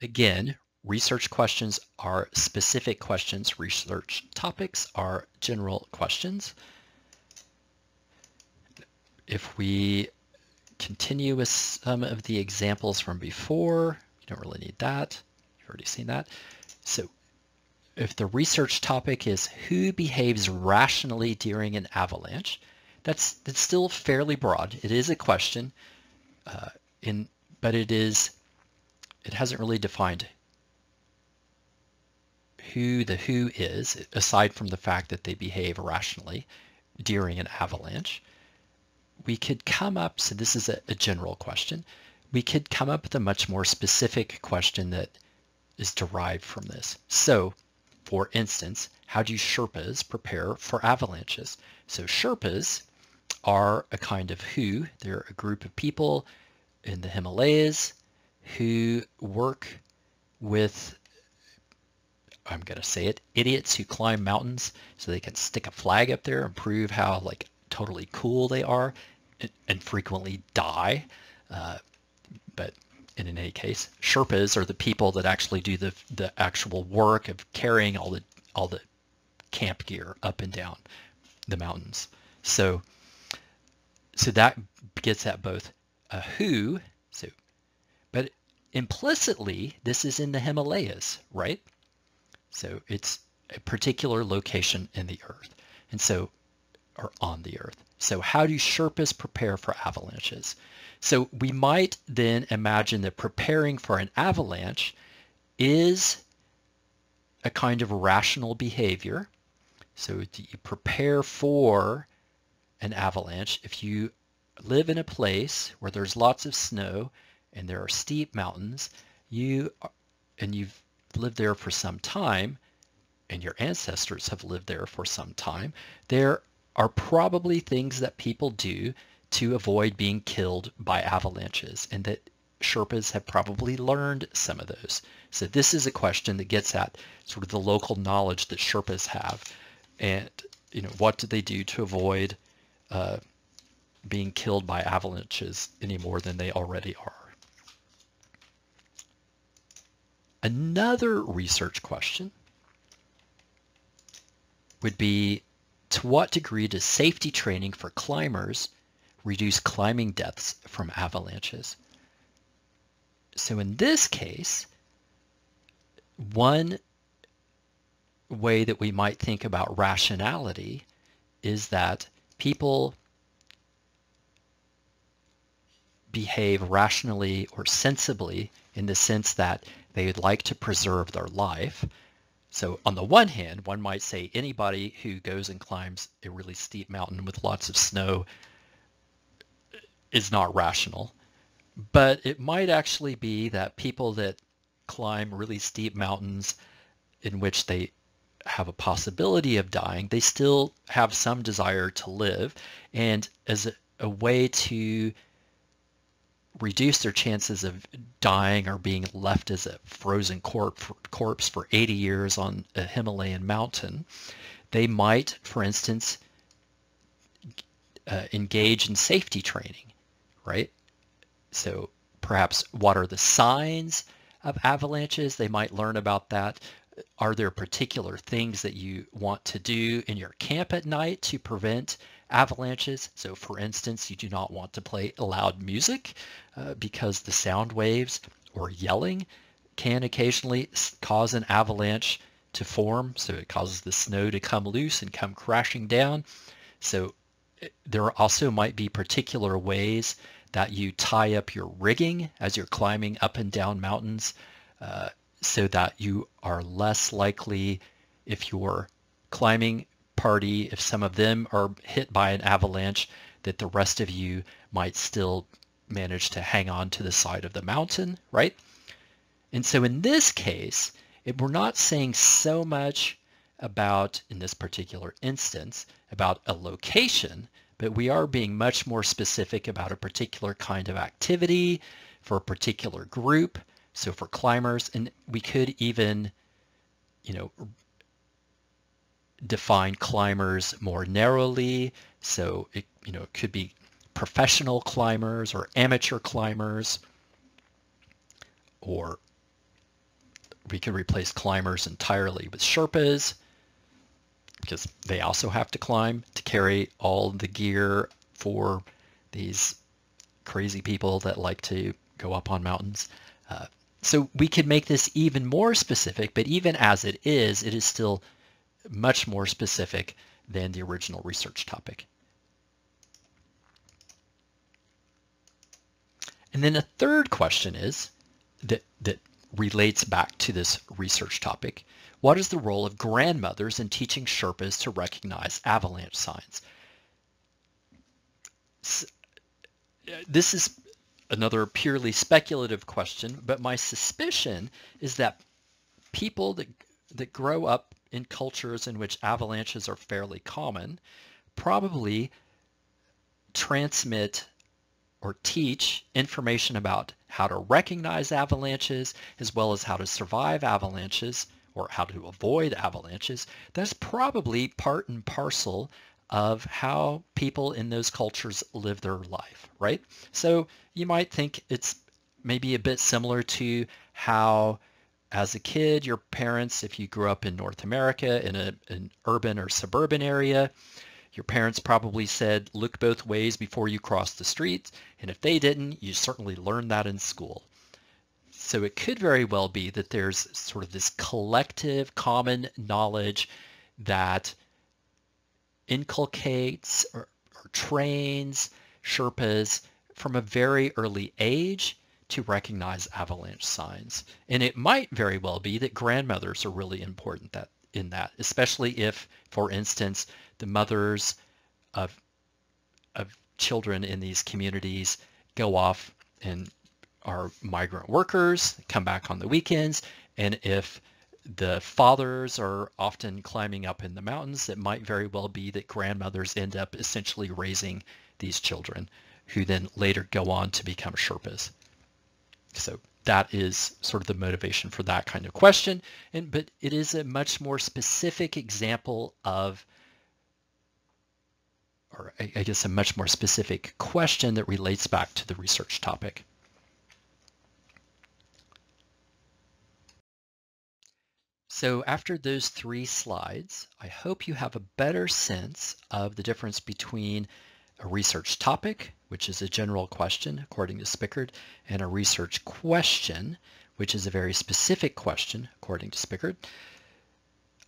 Again, research questions are specific questions. Research topics are general questions. If we continue with some of the examples from before. You don't really need that. You've already seen that. So if the research topic is who behaves rationally during an avalanche, that's, that's still fairly broad. It is a question, uh, in, but it is it hasn't really defined who the who is, aside from the fact that they behave rationally during an avalanche we could come up, so this is a, a general question, we could come up with a much more specific question that is derived from this. So, for instance, how do Sherpas prepare for avalanches? So Sherpas are a kind of who. They're a group of people in the Himalayas who work with, I'm going to say it, idiots who climb mountains so they can stick a flag up there and prove how like totally cool they are and frequently die. Uh, but in any case, Sherpas are the people that actually do the the actual work of carrying all the all the camp gear up and down the mountains. So so that gets at both a who, so but implicitly this is in the Himalayas, right? So it's a particular location in the earth. And so or on the earth. So how do Sherpas prepare for avalanches? So we might then imagine that preparing for an avalanche is a kind of rational behavior. So you prepare for an avalanche. If you live in a place where there's lots of snow and there are steep mountains, you and you've lived there for some time, and your ancestors have lived there for some time, there are probably things that people do to avoid being killed by avalanches and that Sherpas have probably learned some of those. So this is a question that gets at sort of the local knowledge that Sherpas have and you know what do they do to avoid uh, being killed by avalanches any more than they already are. Another research question would be to what degree does safety training for climbers reduce climbing deaths from avalanches? So in this case, one way that we might think about rationality is that people behave rationally or sensibly in the sense that they would like to preserve their life. So on the one hand, one might say anybody who goes and climbs a really steep mountain with lots of snow uh, is not rational. But it might actually be that people that climb really steep mountains in which they have a possibility of dying, they still have some desire to live. And as a, a way to reduce their chances of dying or being left as a frozen corpse, corpse for 80 years on a Himalayan mountain, they might, for instance, uh, engage in safety training, right? So perhaps what are the signs of avalanches? They might learn about that. Are there particular things that you want to do in your camp at night to prevent avalanches? So for instance, you do not want to play loud music uh, because the sound waves or yelling can occasionally cause an avalanche to form. So it causes the snow to come loose and come crashing down. So eh, there also might be particular ways that you tie up your rigging as you're climbing up and down mountains uh, so that you are less likely if you're climbing party, if some of them are hit by an avalanche, that the rest of you might still manage to hang on to the side of the mountain, right? And so in this case, it, we're not saying so much about, in this particular instance, about a location, but we are being much more specific about a particular kind of activity for a particular group so for climbers, and we could even, you know, define climbers more narrowly. So it, you know, it could be professional climbers or amateur climbers, or we could replace climbers entirely with Sherpas because they also have to climb to carry all the gear for these crazy people that like to go up on mountains. Uh, so we could make this even more specific, but even as it is, it is still much more specific than the original research topic. And then a third question is that, that relates back to this research topic. What is the role of grandmothers in teaching Sherpas to recognize avalanche signs? This is another purely speculative question, but my suspicion is that people that, that grow up in cultures in which avalanches are fairly common probably transmit or teach information about how to recognize avalanches as well as how to survive avalanches or how to avoid avalanches. That's probably part and parcel of how people in those cultures live their life, right? So you might think it's maybe a bit similar to how as a kid, your parents, if you grew up in North America in a, an urban or suburban area, your parents probably said, look both ways before you cross the street. And if they didn't, you certainly learned that in school. So it could very well be that there's sort of this collective common knowledge that inculcates or, or trains Sherpas from a very early age to recognize avalanche signs. And it might very well be that grandmothers are really important that in that, especially if, for instance, the mothers of of children in these communities go off and are migrant workers, come back on the weekends, and if the fathers are often climbing up in the mountains. It might very well be that grandmothers end up essentially raising these children who then later go on to become Sherpas. So that is sort of the motivation for that kind of question. And but it is a much more specific example of or I guess a much more specific question that relates back to the research topic. So after those three slides, I hope you have a better sense of the difference between a research topic, which is a general question according to Spickard, and a research question, which is a very specific question according to Spickard.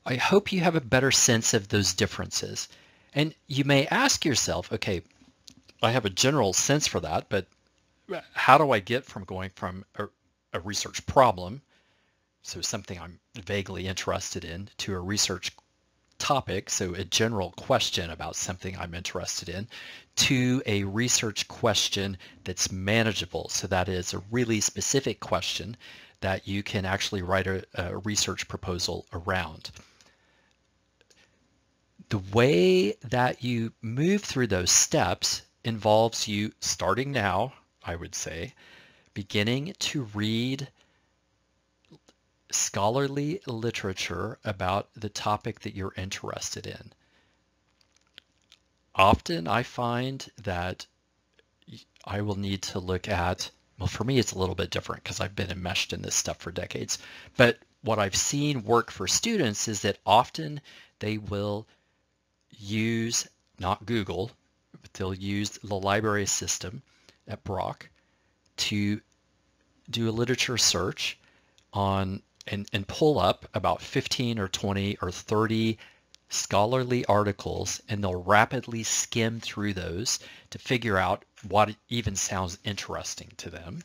I hope you have a better sense of those differences. And you may ask yourself, okay, I have a general sense for that, but how do I get from going from a, a research problem so something I'm vaguely interested in, to a research topic, so a general question about something I'm interested in, to a research question that's manageable. So that is a really specific question that you can actually write a, a research proposal around. The way that you move through those steps involves you starting now, I would say, beginning to read scholarly literature about the topic that you're interested in. Often I find that I will need to look at, well, for me, it's a little bit different because I've been enmeshed in this stuff for decades. But what I've seen work for students is that often they will use, not Google, but they'll use the library system at Brock to do a literature search on and, and pull up about 15 or 20 or 30 scholarly articles and they'll rapidly skim through those to figure out what even sounds interesting to them.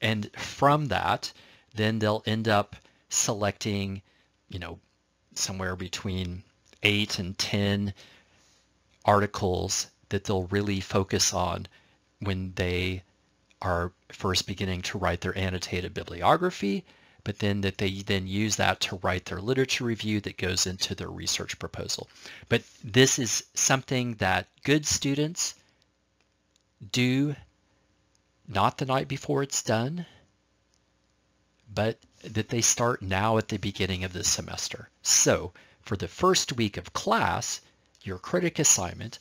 And from that, then they'll end up selecting, you know, somewhere between eight and 10 articles that they'll really focus on when they are first beginning to write their annotated bibliography but then that they then use that to write their literature review that goes into their research proposal. But this is something that good students do not the night before it's done, but that they start now at the beginning of the semester. So for the first week of class, your Kritik assignment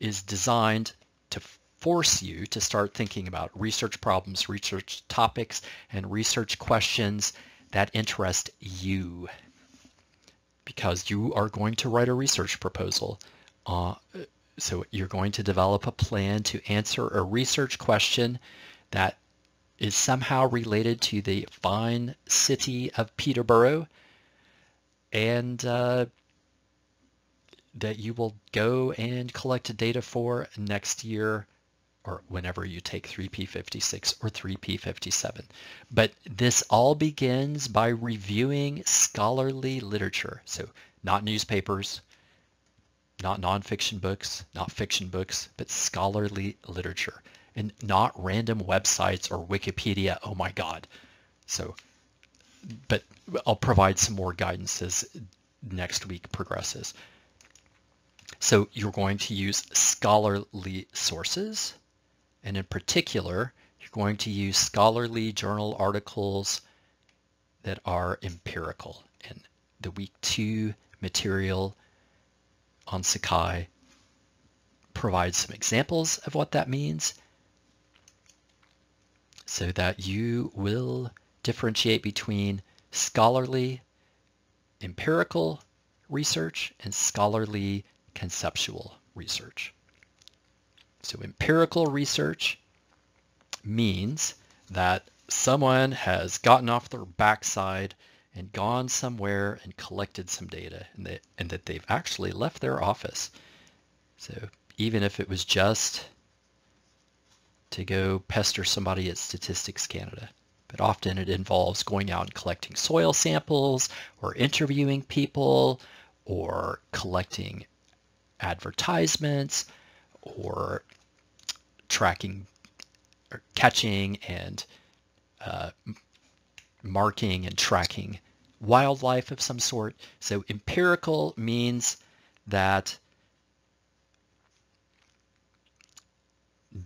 is designed to force you to start thinking about research problems, research topics, and research questions that interest you. Because you are going to write a research proposal. Uh, so you're going to develop a plan to answer a research question that is somehow related to the fine city of Peterborough and uh, that you will go and collect data for next year or whenever you take 3P56 or 3P57. But this all begins by reviewing scholarly literature. So not newspapers, not nonfiction books, not fiction books, but scholarly literature and not random websites or Wikipedia. Oh my God. So, but I'll provide some more guidance as next week progresses. So you're going to use scholarly sources and in particular, you're going to use scholarly journal articles that are empirical. And the week two material on Sakai provides some examples of what that means so that you will differentiate between scholarly empirical research and scholarly conceptual research. So empirical research means that someone has gotten off their backside and gone somewhere and collected some data and that, and that they've actually left their office. So even if it was just to go pester somebody at Statistics Canada, but often it involves going out and collecting soil samples or interviewing people or collecting advertisements or tracking or catching and uh, marking and tracking wildlife of some sort. So empirical means that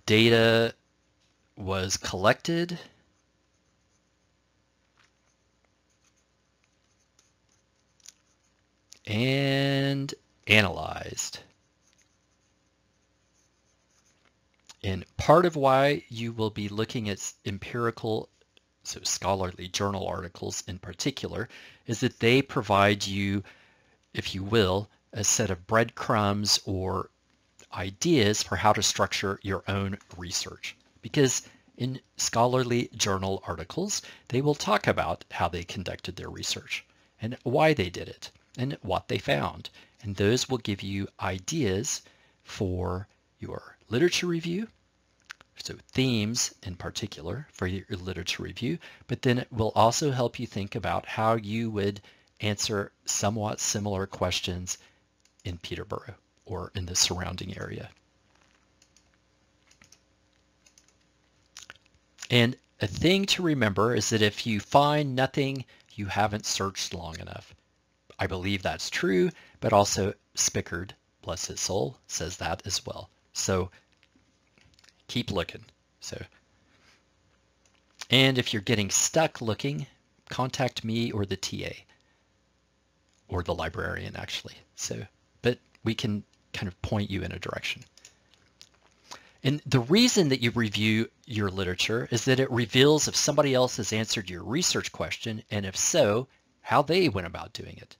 data was collected and analyzed. And part of why you will be looking at empirical, so scholarly journal articles in particular, is that they provide you, if you will, a set of breadcrumbs or ideas for how to structure your own research. Because in scholarly journal articles, they will talk about how they conducted their research and why they did it and what they found. And those will give you ideas for your literature review, so themes in particular for your literature review, but then it will also help you think about how you would answer somewhat similar questions in Peterborough or in the surrounding area. And a thing to remember is that if you find nothing, you haven't searched long enough. I believe that's true, but also Spickard, bless his soul, says that as well. So keep looking. So, and if you're getting stuck looking, contact me or the TA or the librarian actually. So, but we can kind of point you in a direction. And the reason that you review your literature is that it reveals if somebody else has answered your research question, and if so, how they went about doing it.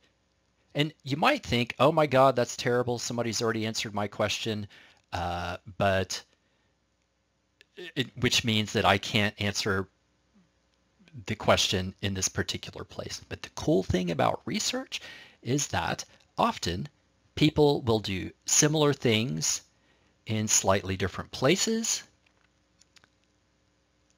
And you might think, oh my God, that's terrible. Somebody's already answered my question, uh, but it, which means that I can't answer the question in this particular place. But the cool thing about research is that often people will do similar things in slightly different places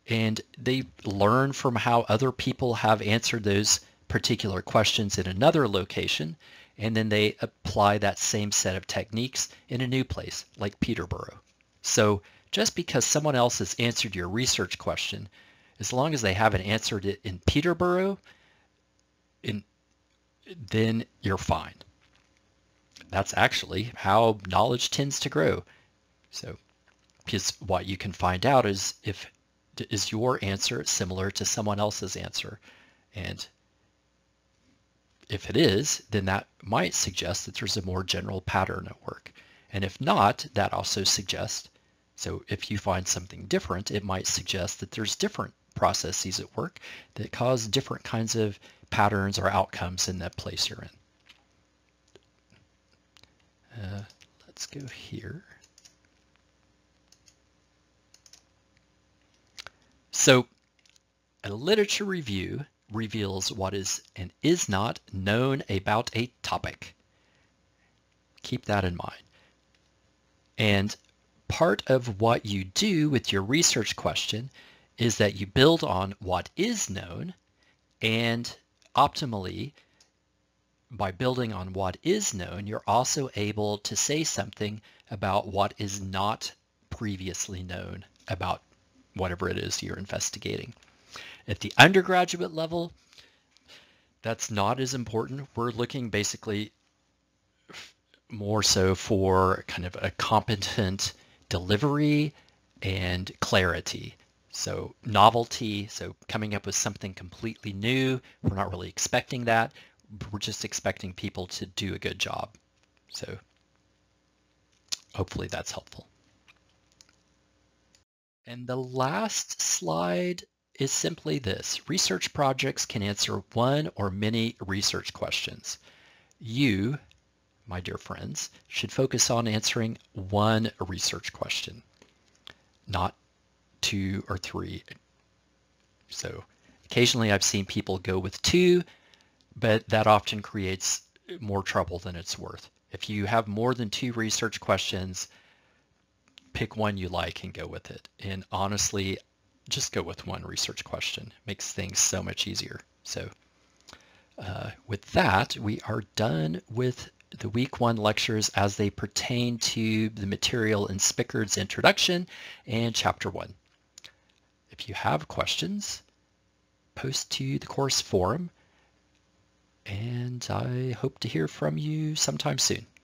and they learn from how other people have answered those particular questions in another location and then they apply that same set of techniques in a new place like Peterborough. So just because someone else has answered your research question, as long as they haven't answered it in Peterborough, in, then you're fine. That's actually how knowledge tends to grow. So because what you can find out is if is your answer similar to someone else's answer? And if it is, then that might suggest that there's a more general pattern at work. And if not, that also suggests so if you find something different, it might suggest that there's different processes at work that cause different kinds of patterns or outcomes in that place you're in. Uh, let's go here. So a literature review reveals what is and is not known about a topic. Keep that in mind. And part of what you do with your research question is that you build on what is known and optimally by building on what is known, you're also able to say something about what is not previously known about whatever it is you're investigating. At the undergraduate level, that's not as important. We're looking basically more so for kind of a competent delivery and clarity. So novelty, so coming up with something completely new. We're not really expecting that. We're just expecting people to do a good job. So hopefully that's helpful. And the last slide is simply this. Research projects can answer one or many research questions. You my dear friends, should focus on answering one research question, not two or three. So occasionally I've seen people go with two, but that often creates more trouble than it's worth. If you have more than two research questions, pick one you like and go with it. And honestly, just go with one research question. Makes things so much easier. So uh, with that, we are done with the week one lectures as they pertain to the material in Spickard's introduction and chapter one. If you have questions, post to the course forum and I hope to hear from you sometime soon.